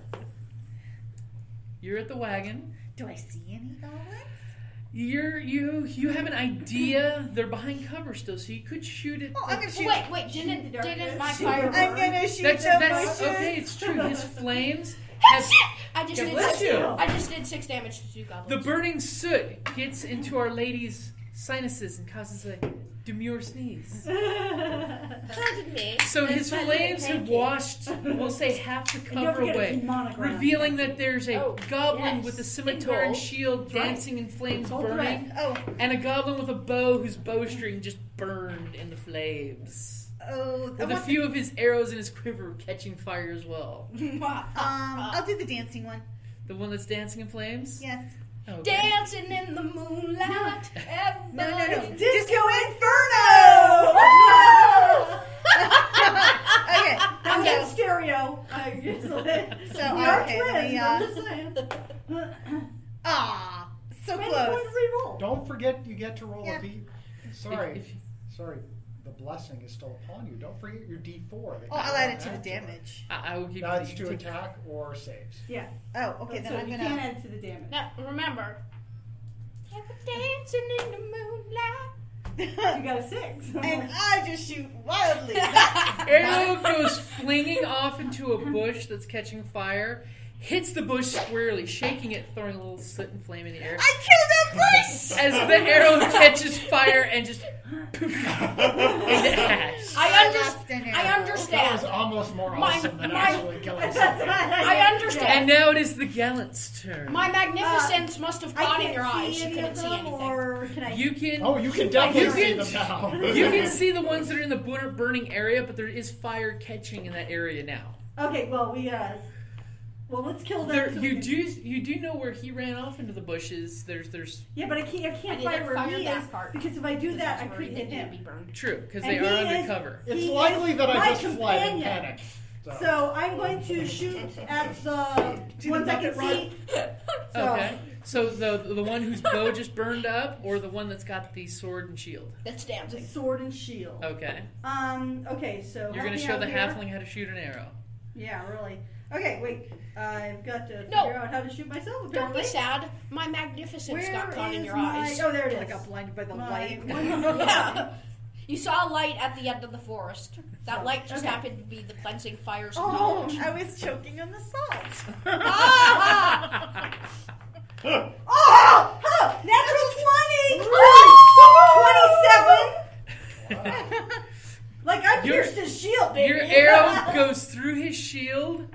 You're at the wagon. Do I see any goblins? You're you you have an idea. They're behind cover still, so you could shoot it. Oh, I'm gonna shoot. Wait, wait. Didn't didn't my Shoot fire? I'm gonna shoot That's the that's bushes. okay. It's true. His flames That's have. I just did six. you. I just did six damage to two goblins. The burning soot gets into Our Lady's sinuses and causes a demure sneeze. (laughs) Pardon me. So his flames have washed, we'll say, (laughs) half the cover away, revealing that there's a Oh, goblin yes. with a scimitar and shield dancing in flames Gold burning, Oh, and a goblin with a bow whose bowstring just burned in the flames. oh. With a few of his arrows in his quiver catching fire as well. (laughs) um, I'll do the dancing one. The one that's dancing in flames? Yes. Okay. Dancing in the moonlight. No, no, no. everybody- Disco Inferno. okay. I'm Okay. in stereo. I just let- So, we are okay, twins. let me, uh, I'm just. Ah, so Twenty close. Don't forget you get to roll Yeah. beat. Sorry, sorry. The blessing is still upon you. Don't forget your D4. Oh, I'll add it to the afterward. damage. I, I will give That's you to take- attack or saves. Yeah. Oh, okay. Then so I'm you gonna. can't add to the damage. Now remember. Dancing in the moonlight. (laughs) You got a six. and (laughs) I just shoot wildly. (laughs) Arrow goes flinging off into a bush that's catching fire, hits the bush squarely, shaking it, throwing a little soot and flame in the air. I killed a (laughs) bush. As the arrow catches fire and just poof, into ash. I, I under- I arrow. That was almost more My- awesome than my- actually killing (laughs) something. I understand. And now it is the gallant's turn. My magnificence must have I caught in your see eyes. You couldn't see anything. or can I? You can Oh, you can definitely You see them now. (laughs) you can see the ones that are in the burning area, but there is fire catching in that area now. Okay, well we uh, well let's kill them. There, so we you can- do you do know where he ran off into the bushes. There's there's Yeah, but I can't. I I can't didn't fire where fire he that is part. because if I do that, I That's where could he hit didn't him. be burned. true because they he are is- undercover. It's likely that I just fled in panic. So. So I'm going to shoot at the (laughs) Do ones I can see. (laughs) So Okay. So the the one whose bow just burned up, or the one that's got the sword and shield? That's The sword and shield. Okay, Um. Okay. So you're gonna show the here. halfling how to shoot an arrow. Yeah. Really. Okay. Wait. I've got to No. figure out how to shoot myself. Don't Apparently. be sad. My magnificence Where got caught in your my- eyes. Oh, there it is. I got blinded by the My- light. (laughs) (laughs) Yeah. You saw a light at the end of the forest. That light just okay. happened to be the cleansing fires of Oh, knowledge. I was choking on the salt. (laughs) Ah! Oh! natural twenty. Twenty-seven. Like I Your- pierced his shield, baby. Your arrow goes through his shield,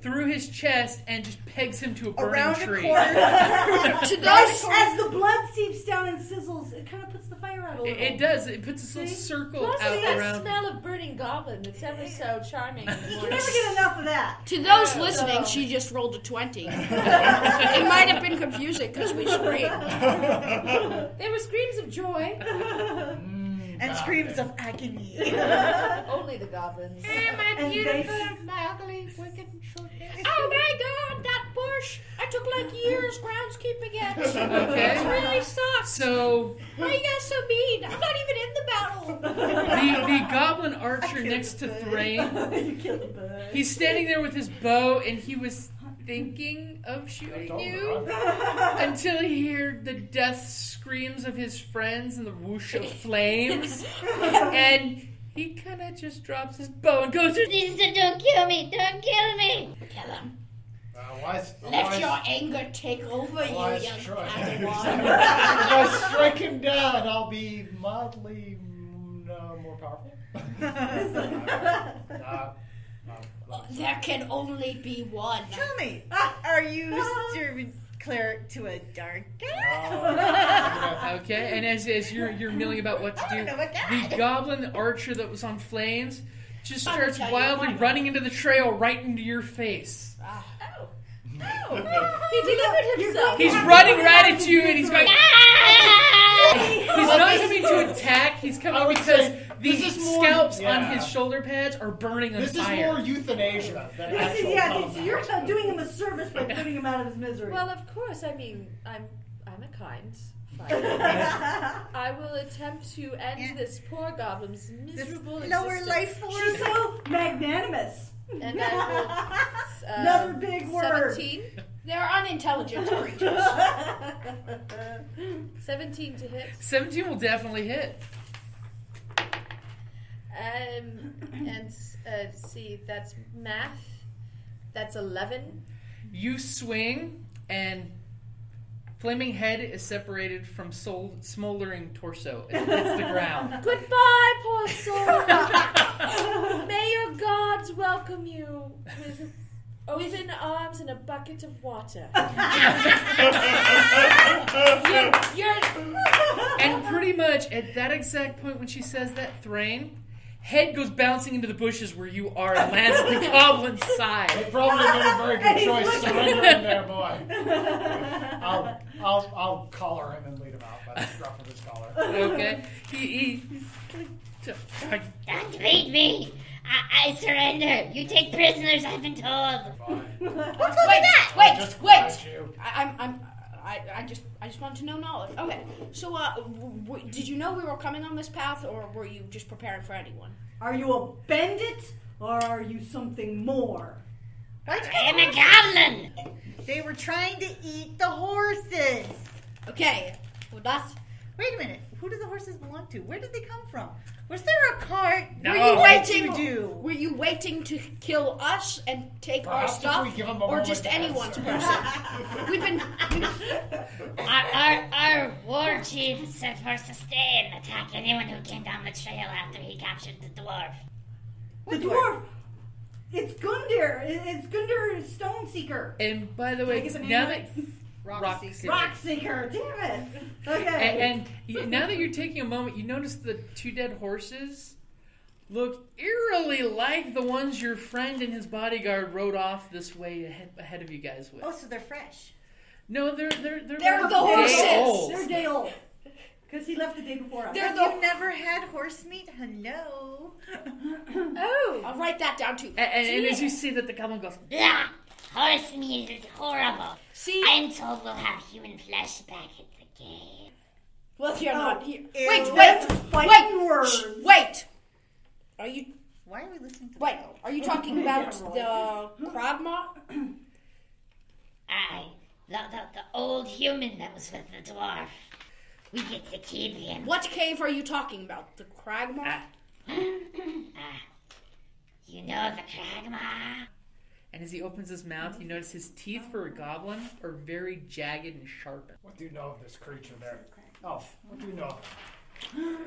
through his chest, and just pegs him to a burning Around a tree. corner. (laughs) to As, those, as the blood seeps down and sizzles, it kind of puts the fire out a little. it does. It puts this little See? circle Plus, out it's that around. smell of burning goblin that's ever so charming You morning. never get enough of that. to those Yeah. listening, So- she just rolled a 20. (laughs) it might have been confusing because we screamed. (laughs) There were screams of joy. Mm. And screams of agony. (laughs) Only the goblins. And they- my ugly, wicked, short Oh my god, that bush! I took like years groundskeeping it. (laughs) Okay. It really sucks. So Why are you guys so mean? I'm not even in the battle. the the goblin archer next to Thrain, (laughs) you killed the bird. he's standing there with his bow, and he was thinking of shooting you (laughs) until he heard the death screams of his friends and the whoosh of flames, (laughs) and he kind of just drops his bow and goes. Please don't kill me! Don't kill me! Kill him. Uh, why's, Let why's, your anger take over you, why's young Padawan. (laughs) if I strike him down, I'll be mildly mm, uh, more powerful. uh, uh, There can only be one. Tell me, are you serving cleric to a dark guy? (laughs) uh, Okay, and as, as you're you're milling about what to don't know what the goblin archer that was on flames just starts gonna tell you wildly running into the trail right into your face. Ah. He delivered himself. He's running right at you, and he's going. He's not coming to attack. He's coming because say the this is more- scalps on his shoulder pads are burning on This is more euthanasia than This is- actual yeah, combat. this- you're not doing him a service by putting him out of his misery. Well, of course. I mean, I'm I'm a kind fighter. (laughs) I will attempt to end Yeah. this poor goblin's This miserable lower existence. life force. She's so magnanimous. And I will. Um, Another big word. Seventeen. They're unintelligent creatures. (laughs) (laughs) 17 to hit. Seventeen will definitely hit. Um, and uh, see, that's math. That's 11. You swing, and flaming head is separated from soul, smoldering torso. It hits the ground. (laughs) Goodbye, poor soul. May your gods welcome you with open arms and a bucket of water. You're, you're, And pretty much at that exact point when she says that, Thrain, head goes bouncing into the bushes where you are and lands at the (laughs) goblin's side. They probably made a very good choice surrendering there, boy. (laughs) I'll, I'll, I'll collar him and lead him out by the scruff of his collar. Okay? He, he, Don't beat me! I, I surrender! You take prisoners, I've been told! Fine. wait, I'll wait, just wait. crush you. I, I'm, I'm, I, I just, I just want to know knowledge. Okay, so, uh, w- w- did you know we were coming on this path, or were you just preparing for anyone? Are you a bandit or are you something more? Why'd you I am get a goblin! They were trying to eat the horses. Okay, well that's. Wait a minute. Who do the horses belong to? Where did they come from? Was there a cart? No. Were you waiting? you do? Were you waiting to kill us and take Perhaps our if we stuff, give 'em or just anyone's (laughs) person? We've been. (laughs) Our, our, our war chief said for us to stay and attack anyone who came down the trail after he captured the dwarf. The dwarf. It's Gundren. It- It's Gundren Stoneseeker. and by the way, get the (laughs) name now right? that Rockseeker. Damn it. Okay. And, and now that you're taking a moment, you notice the two dead horses look eerily like the ones your friend and his bodyguard rode off this way ahead, ahead of you guys with. Oh, so they're fresh. No, they're they're they're, They're like the day horses. old. They're day old. Because he left the day before us. They're Have the- you never had horse meat? Hello. (laughs) Oh! I'll write that down too. And, and, and as you see that the goblin goes, Yeah! Horse meat is horrible. See, I'm told we'll have human flesh back at the game. well, you're not here. ew. Wait, wait, wait, words. Shh, wait. Are you Why are we listening to wait? Bill? Are you talking (laughs) about the Cragmaw? Aye, the, the, the old human that was with the dwarf. We get to keep him. What cave are you talking about? The Cragmaw? (laughs) Ah, you know the Cragmaw? And as he opens his mouth, you notice his teeth for a goblin are very jagged and sharpened. What do you know of this creature there? Oh, what do you know?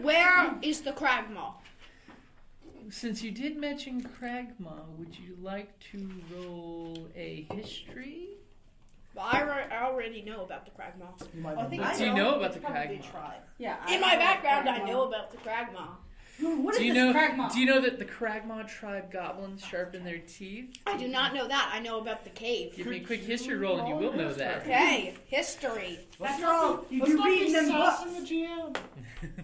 Where is the Cragmaw? Since you did mention Cragmaw, would you like to roll a history? Well, I, re- I already know about the Cragmaw. You might I think know. What do you know about the probably Cragmaw? tribe. Yeah. In my background, I know about the Cragmaw. What is Do you this know? Cragmaw? Do you know that the Cragmaw tribe goblins sharpen their teeth? I do not know that. I know about the cave. Give me a quick history roll, and you will know that. Okay, history. After all, you Let's do read them books. sassing the GM.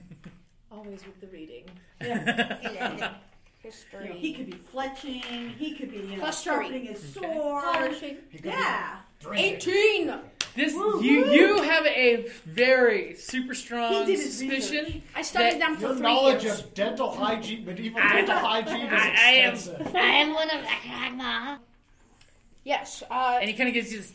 (laughs) Always with the reading. Yeah. history. You know, he could be fletching. He could be you know, Plus sharpening his sword. Polishing. He be Yeah. Drinking. 18! This Woo, you woo. you have a very super strong He did his suspicion. I studied them for Your three knowledge years. of dental hygiene, medieval I- dental hygiene is I- I am- I am one of the Yes. Uh, And he kind of gives you this,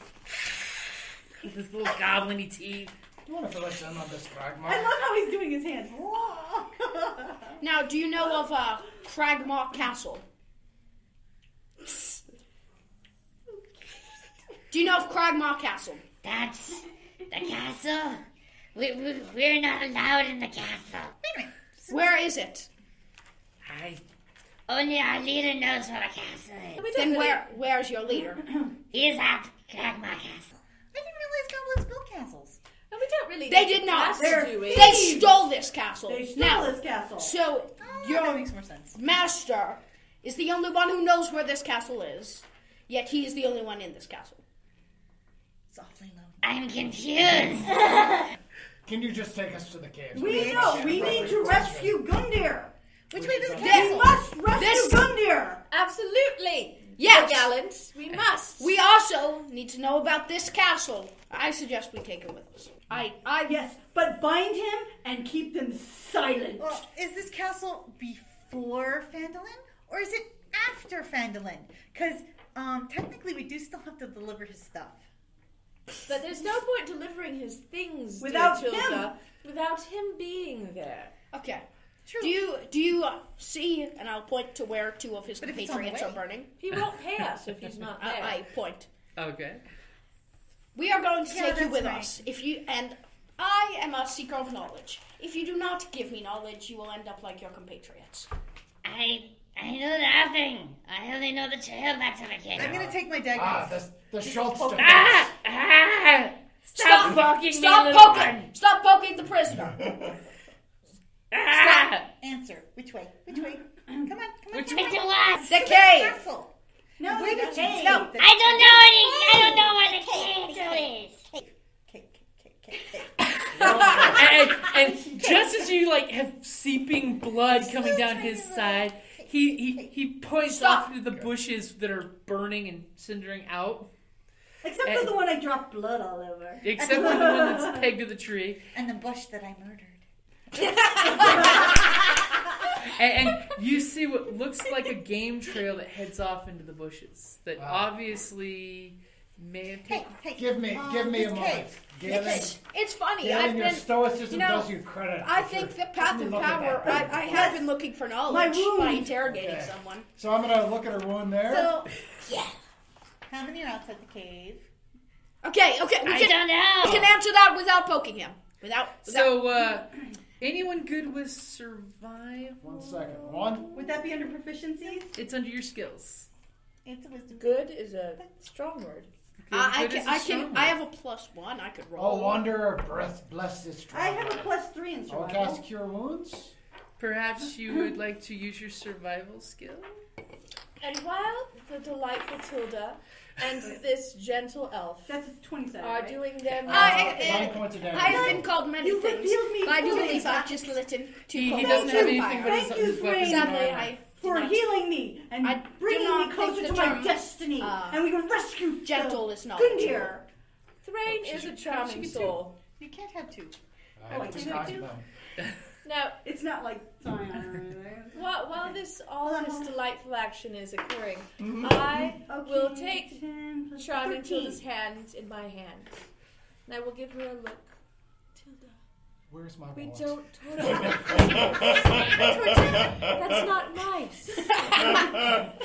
this little goblin teeth. Do you want to fill us in on this I love how he's doing his hands. (laughs) now, do you know of uh, Cragmaw Castle? Do you know of Cragmaw Castle? That's the castle. We, we, we're not allowed in the castle. Where is it? I Only our leader knows where the castle is. Then where? Where's your leader? (clears throat) He is at Cragmaw Castle. I didn't realize goblins built castles. And we don't really. They did not. They're do it. They Thieves. stole this castle. they stole now, this castle. so Oh, your makes more sense. master is the only one who knows where this castle is. Yet he is the only one in this castle. It's awfully low. I'm confused. (laughs) Can you just take us to the caves? we know we need to rescue Gundren. Which way to the We must rescue This- Gundren. Absolutely. Yes. The gallant. We must. We also need to know about this castle. I suggest we take it with us. I, I, Yes, but bind him and keep them silent. Well, is this castle before Phandalin or is it after Phandalin? Because um, technically, we do still have to deliver his stuff. But there's no point delivering his things dear Without Tilda, him. without him being there. okay. Do you do you uh, see? And I'll point to where two of his But if it's on the compatriots are burning. He won't pay us if he's not there. (laughs) I, I point. okay. We are going to Yeah, take you with right. us. If you and I am a seeker of knowledge. If you do not give me knowledge, you will end up like your compatriots. I I know nothing. I only know the trail back to the I'm gonna take my dagger. Ah, the, the Schultz defense. Ah! Ah! Stop, poking Stop me, little poking! one. Stop poking the prisoner. (laughs) Ah! Answer. Which way? Which way? Come on, come on. Which come way to what? The cave. castle. No, Where the did you cave. No. the- I don't know any. I don't know where the castle is. Cave, cave, cave, cave, cave. (laughs) and, and just as you like have seeping blood coming down his side, he he, he points Stop. off into the bushes that are burning and cindering out, Except Eh. for the one I dropped blood all over. except for the one that's (laughs) pegged to the tree. And the bush that I murdered. (laughs) And, and you see what looks like a game trail that heads off into the bushes. That Wow. obviously may have taken. hey. Give me, um, give me this a moment. cave. Gaelen, It's, it's funny. Gaelen, I've your been. stoicism you know, does you credit. I think you're- the path of power. I, I have been looking for knowledge wound. by interrogating Okay. someone. So I'm gonna look at her wound there. So, (laughs) how many are outside the cave? Okay, okay, we I can, don't know. we can answer that without poking him. Without. without So, uh, anyone good with survival? One second. One. Would that be under proficiencies? It's under your skills. It's a wisdom. Good is a strong word. I, I can. is a I strong can. one. I have a plus one. I could roll. Oh, roll. wanderer, bless, bless this I have a plus three in I'll survival. cast cure wounds. Perhaps you (laughs) would like to use your survival skill. And while the delightful Tilda and this gentle elf That's 27, are right? doing their Uh, I- nine points of damage. I've been called many You things, revealed me but I do fully. believe I've just listened to He, he call doesn't have vampire. anything but his, Thank you, his weapons. Thrain. and Sadly, armor. I for not- healing me and I do bringing not me think closer the to my term, destiny. uh, and we can rescue the gentle is not Gundren. Thrain is a charming soul. You can't have two. I like disguise you. them. (laughs) Now, It's not like Zion or anything. while, while this all this delightful action is occurring, Mm-hmm. I Okay, will take 10 plus charming 13. Tilda's hand in my hand, and I will give her a look. Tilda, Where's my we wallet? don't (laughs) torture. torture. That's not nice.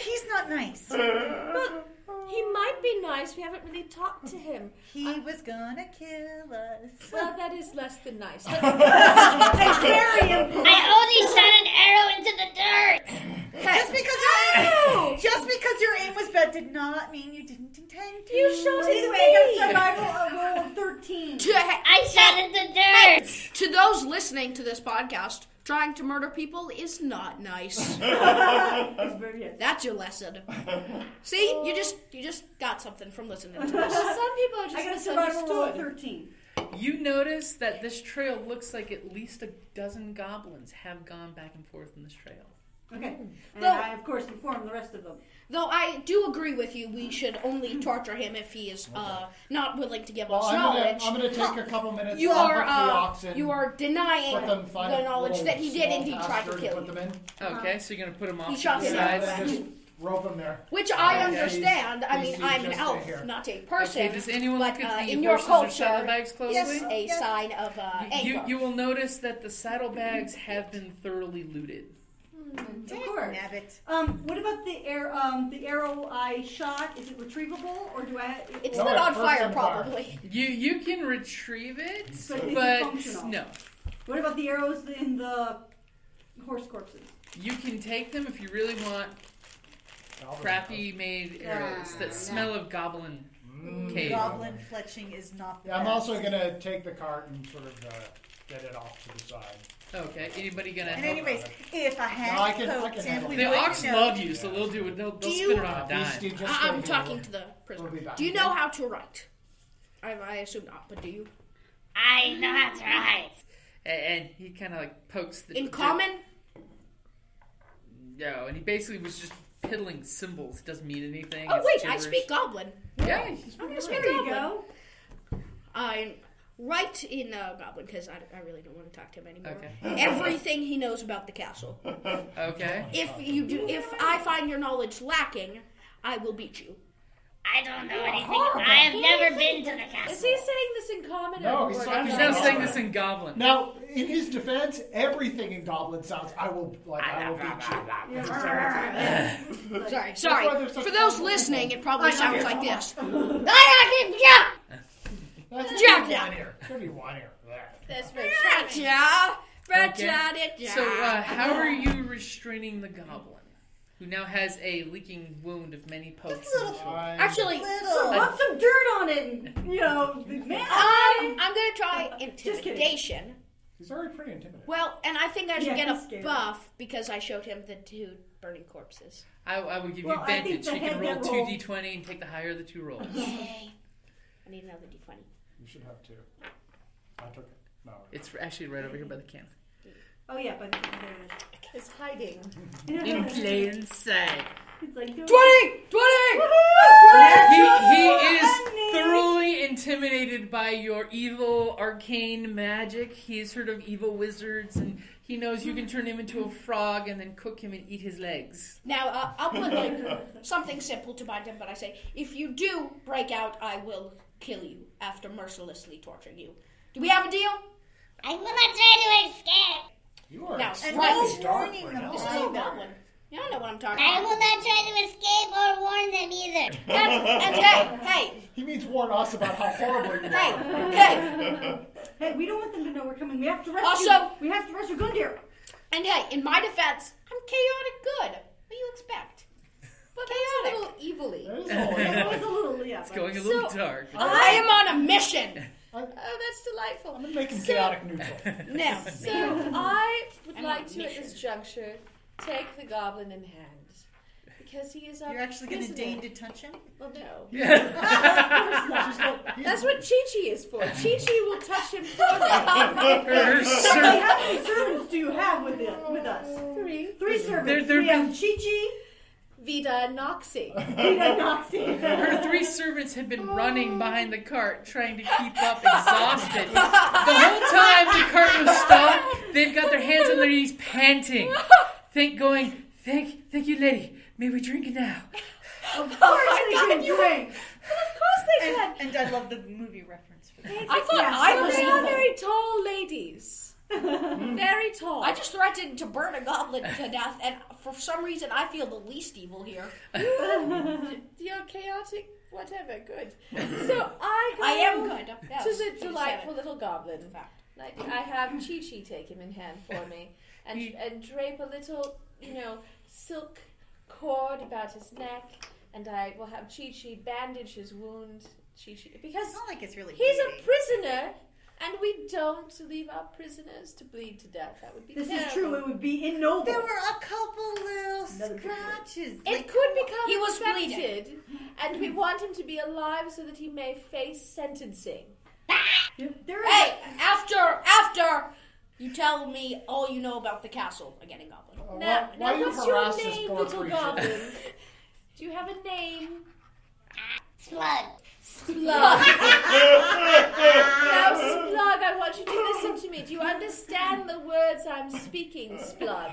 He's not nice. But he might be nice. We haven't really talked to him. He was gonna kill us. Well, that is less than nice. (laughs) It's very. I only shot an arrow into the dirt. Just because your aim, oh! just because your aim was bad did not mean you didn't intend to. You shot Either at way, I got survival a (laughs) roll of 13. To, I shot in the dirt. to those listening to this podcast, trying to murder people is not nice. (laughs) It's very yes. That's your lesson. See, oh. you just you just got something from listening to (laughs) this. Some people are I just got a survival roll misunderstood. 13. You notice that this trail looks like at least a dozen goblins have gone back and forth in this trail. Okay. And Though- I, of course, inform the rest of them. Though I do agree with you, we should only (clears throat) torture him if he is uh, not willing to give Well, us I'm gonna, knowledge. I'm gonna take a (laughs) couple minutes. you I'll are the uh, oxen, you are denying put them, find the a knowledge little that he did small indeed try to pasture kill put you, them in. Okay, so you're gonna put them off He to shot the him Yeah, in the sides. just rope them there. which I Okay, understand. I he's- mean, he's I'm an just elf, here. not a person. Okay, does anyone but look at uh, the in your horses or culture, saddlebags closely? Yes, a Yes. sign of uh, You, anger. you will notice that the saddlebags have been thoroughly looted. Of course. Nabbit. Um, what about the air? Um, the arrow I shot. Is it retrievable, or do I? it's No, not it's on first fire, on fire. probably. You you can retrieve it, But is it but functional? no. What about the arrows in the horse corpses? You can take them if you really want crappy made arrows that smell of goblin Mm. cave. Goblin fletching is not the Yeah, I'm best. also gonna take the cart and sort of uh, get it off to the side. Okay, anybody gonna And help? anyways, if I had No, I can- I poked can him, handle it. The wouldn't ox love you, so they'll do it. They'll, they'll Do spin you- it on a dime. Steve, just I- I'm here. talking to the prisoner. We'll be back. Do you know how to write? I, I assume not, but do you? I know how to write. A- And he kind of like pokes the. In the- common? No, and he basically was just piddling symbols. It doesn't mean anything. Oh it's wait, I gibberish. speak Goblin. Yeah, he's oh, I'm gonna speak There you Goblin. go. I write in uh, Goblin because I, I really don't want to talk to him anymore. Okay. (laughs) Everything he knows about the castle. Okay. If you do, if I find your knowledge lacking, I will beat you. I don't know anything. I have never been to the castle. Is he saying this in common? No, or he's or- He's about now saying this in Goblin. Now, in his defense, everything in Goblin sounds. I will like. I will beat you. (laughs) Sorry, why sorry. there's such For those listening, it probably sounds like this. (laughs) That's Jack gonna be one here. It's be one here. There. That's very charming. Okay. So, uh, how are you restraining the goblin, who now has a leaking wound of many pokes? in the shoulder? I- Actually, So rub some dirt on it, and, you know, (laughs) man. I'm, I'm gonna try (laughs) intimidation. He's already pretty intimidating. Well, and I think I should Yeah, get a buff because I showed him the two burning corpses. I, I would give Well, you I advantage. the You can roll two d20 and take the higher of the two rolls. Yay! I need another d20. You should have two. I took it. No. It's actually right over here by the can. Oh yeah, but there It's hiding. (laughs) In (laughs) plain sight. It's like 20! 20! He, he is thoroughly intimidated by your evil arcane magic. He's heard of evil wizards, and he knows you can turn him into a frog and then cook him and eat his legs. Now, uh, I'll put like (laughs) something simple to bind him, but I say, if you do break out, I will kill you after mercilessly torturing you. Do we have a deal? I will not try to escape. You are Now, extremely right. dark warning for them an This is a goblin. You don't know what I'm talking I about. will not try to escape or warn them either. (laughs) And, and hey, hey, He means warn us about how horrible you hey, are. hey, Hey, we don't want them to know we're coming. We have to rescue. Also- we have to rescue Gundren. and hey, in my defense, I'm chaotic good. What do you expect? But Chaotic. a little evilly. That is Yeah, all. it was a little, yeah. It's going a little So- dark. I am on a mission. Oh, that's delightful. I'm gonna make him So- chaotic neutral. (laughs) Now, (laughs) So I would I'm like on a to, at this juncture, take the goblin in hand. Because he is our You're actually going to prisoner. deign to touch him? Well, no. (laughs) She's got- he's- That's what Chi-Chi is for. Chi-Chi will touch him for me. Her Hey, ser- how many servants do you have with, it, with us? Three. Three servants. they're they're We have Chi Chi, Vida and Noxie. Vita Noxie. Her three servants had been running behind the cart, trying to keep up, exhausted. The whole time the cart was stopped, they've got their hands on their knees, panting. Think, going, thank, thank you, lady. May we drink now? Of course they can drink. Of course they can. And, and I love the movie reference for that. I thought Yeah, I was they are very tall ladies. Mm-hmm. Very tall. I just threatened to burn a goblin to death, and for some reason I feel the least evil here. Mm-hmm. You're chaotic, whatever. Good. So I go I am good. Yes, to the delightful it. little goblin. Like I have Chi Chi take him in hand for me, and He- and drape a little, you know, silk cord about his neck, and I will have Chi Chi bandage his wound. Chi Chi because It's not like it's really. he's a prisoner, and we don't leave our prisoners to bleed to death. That would be This terrible. is true. It would be ignoble. There were a couple little Another big scratches. It like- could become He was infected, and we want him to be alive so that he may face sentencing. There is Hey, after after you tell me all you know about the castle, I'm getting goblin. Uh, Now, why, now why you what's your name, little creature? goblin? (laughs) Do you have a name? Slug. Slug. (laughs) now, Slug, I want you to listen to me. Do you understand the words I'm speaking, Splug?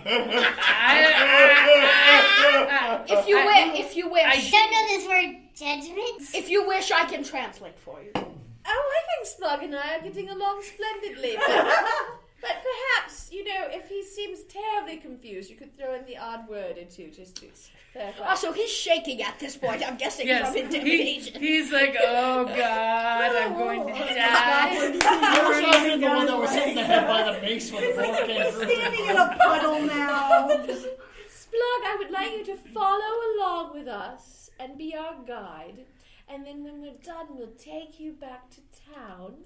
If you wish, if you I wish, don't know this word judgment. if you wish, I can translate for you. Oh, I think Slug and I are getting along splendidly. (laughs) But, but perhaps, you know, if he seems terribly confused, you could throw in the odd word or two just to clarify. Oh, so he's shaking at this point. I'm guessing Yes, from he, he's like, oh (laughs) god, I'm going to die. I was not even the one that was hit in the head by the mace when the It's like came he's through. standing in a puddle now. Splug, I would like you to follow along with us and be our guide. And then when we're done, we'll take you back to town.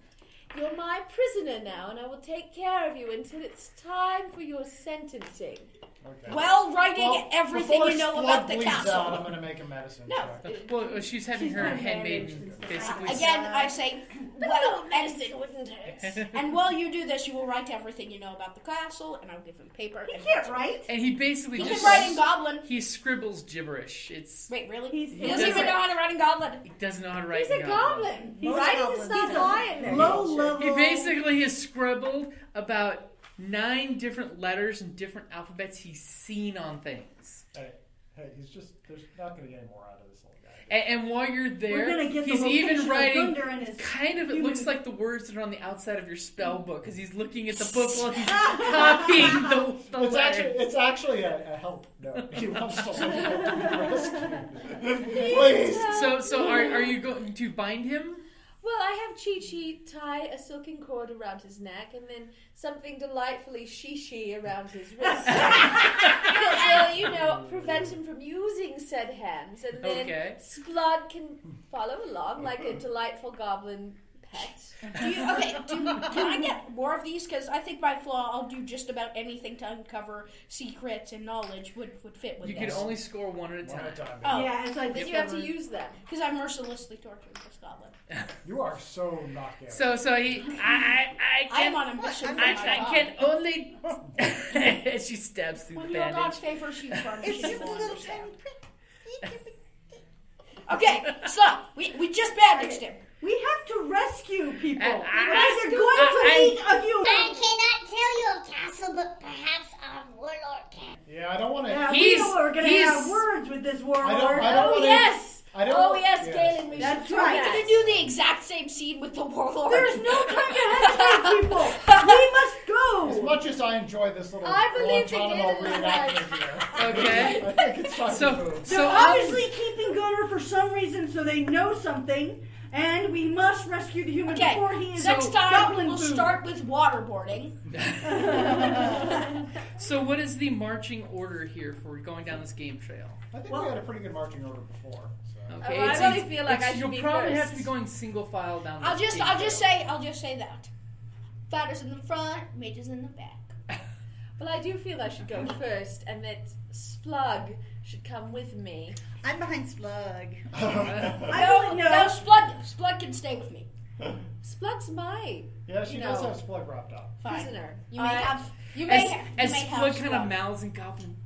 You're my prisoner now, and I will take care of you until it's time for your sentencing. Okay. Well, writing Well, everything you know about the castle. Out, I'm going to make a medicine No, check. Well, she's having She's her not handmaiden basically. Again, I say, (laughs) well, well, medicine wouldn't hurt. and while you do this, you will write everything you know about the castle, and I'll give him paper. He and can't write. And he basically He just can write in Goblin. he scribbles gibberish. It's Wait, really? He's- he he doesn't even know how to write in Goblin. he doesn't know how to write. He's a in goblin. He's a Writing goblin. is not He's a high in their Low level. He basically has scribbled about nine different letters and different alphabets he's seen on things. Hey, hey, he's just, there's not going to get any more out of this little guy. And, and while you're there, gonna the he's even writing. Gunder Kind of, it looks like the words that are on the outside of your spell book because he's looking at the book (laughs) while he's copying the, the It's actually, it's actually a, a help note. (laughs) He wants to to be rescued. Please. So, so are, are you going to bind him? Well, I have Chi Chi tie a silken cord around his neck and then something delightfully shishi around his (laughs) wrist. that will, uh, you know, prevent him from using said hands. And then Okay. Splug can follow along like a mm-hmm. delightful goblin pet. Do you, okay, do, can I get more of these? Because I think by flaw, I'll do just about anything to uncover secrets and knowledge would, would fit with You this. can only score one at a One time. at a time. Oh. Yeah, it's like But you have to use them. (laughs) Because I'm mercilessly torturing this goblin. (laughs) You are so knocked out. So, so he, I, I, I I am on a mission I, my I god. can only. (laughs) she stabs through When the your god bandage. favors you, Fern, It's just a little tiny prick. Okay, stop. We, we just bandaged him. We have to rescue people. And I- Otherwise, they're going to I- eat of you. I cannot tell you of castle, but perhaps our warlord can. yeah, I don't want to. Yeah, we know we're going to have words with this warlord. I don't- I don't Oh, wanna- yes! I don't. Oh, yes, yes. Gaelen, we That's should do right. We're that. gonna do the exact same scene with the warlord. There's no time to hesitate, people. We must go. As much as I enjoy this little I believe that Guantanamo Gaelen is reenactment here, Okay. I think it's time So- to (laughs) move. so- They're obviously keeping Gundren for some reason, so they know something, and we must rescue the human Okay, before he is next time we'll food. start with waterboarding. (laughs) So, what is the marching order here for going down this game trail? I think Well- we had a pretty good marching order before. So. Okay, Oh, I really it's- feel like I should You'll be probably have to be going single file down. I'll just I'll just trail. say I'll just say that. Fighters in the front, mages in the back. (laughs) Well, I do feel I should go first, and that Splug should come with me. I'm behind Splug. (laughs) (laughs) I No, don't no, know. Splug, Splug can stay with me. Splug's my yeah, she does know. have Splug wrapped up. Fine. prisoner. You may I- have. You may As, have. as you may Splug have kind of Splug. mouths and goblin, save me.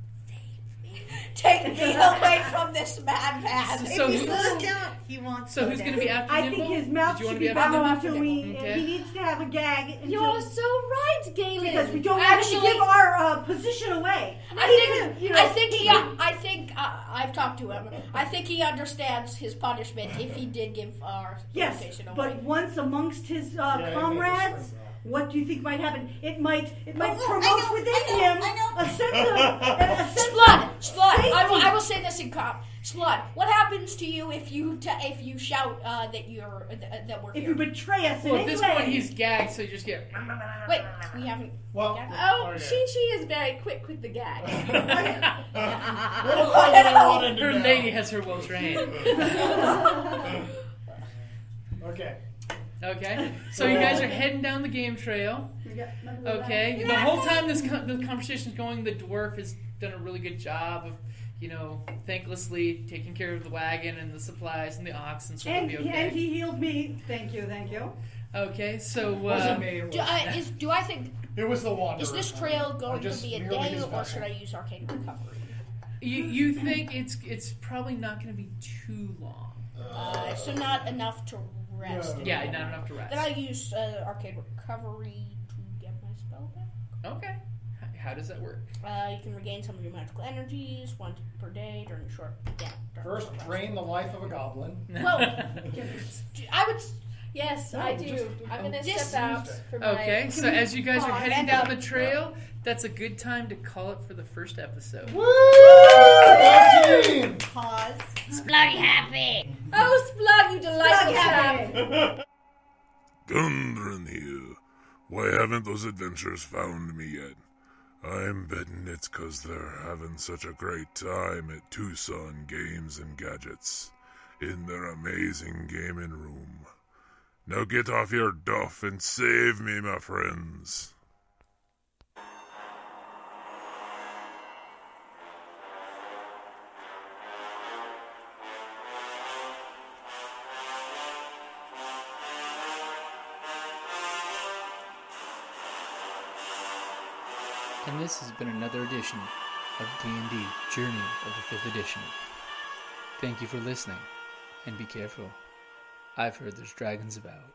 (laughs) Take me away from this madman. So if he who- slows down, he wants. So who's going to be after I Nimble? think his mouth Did you want should to be be after bound Nimble? until we. Okay. He needs to have a gag. Until, You're so right, Gaelen. because we don't want Actually- to give our uh, position away. I think, you know, I think he, I think, uh, I've talked to him. I think he understands his punishment if he did give our Yes, location away. but once amongst his uh, Yeah, he made a comrades, swing what do you think might happen? It might it might Oh, promote know, within I know, him I know. a sense of a, a (laughs) sense Splug, of Splug, I will. I will say this in cop. Splud, what happens to you if you t- if you shout uh, that you're uh, th- that we're If here? you betray us Well, in at any this way, point, he's gagged, so you just get. (laughs) Wait, we haven't. Well, Oh, okay. Chi Chi is very quick with the gag. We'll call it a one and Her lady has her well (laughs) trained. Okay. Okay, (laughs) so you guys are heading down the game trail. Yeah. Okay, the whole time this con- the conversation is going, the dwarf has done a really good job of, you know, thanklessly taking care of the wagon and the supplies and the oxen, so And, it'll be and he healed me. Thank you, thank you. Okay, so wasn't uh, me. It was, Do, uh, is, do I think it was the wanderer. is this trail going to just be a merely day, his or should I use arcane recovery? you you think it's it's probably not going to be too long. Uh, so not enough to rest. No. Yeah, not enough to rest. Then I use uh, arcane recovery to get my spell back. Okay, how does that work? Uh, you can regain some of your magical energies once per day during a short yeah. First, short drain the life of a goblin. Well, (laughs) (laughs) I would. Yes, No, I just- do. I'm gonna Just- step out for my. Okay, so as you guys are heading down the trail, that's a good time to call it for the first episode. Thirteen. Pause. Splurry happy. Oh, Splug, you delightful chap. Gundren here. Why haven't those adventurers found me yet? I'm betting it's 'cause they're having such a great time at Tucson Games and Gadgets in their amazing gaming room. Now get off your duff and save me, my friends. And this has been another edition of D&D Journey of the 5th Edition. Thank you for listening, and be careful. I've heard there's dragons about.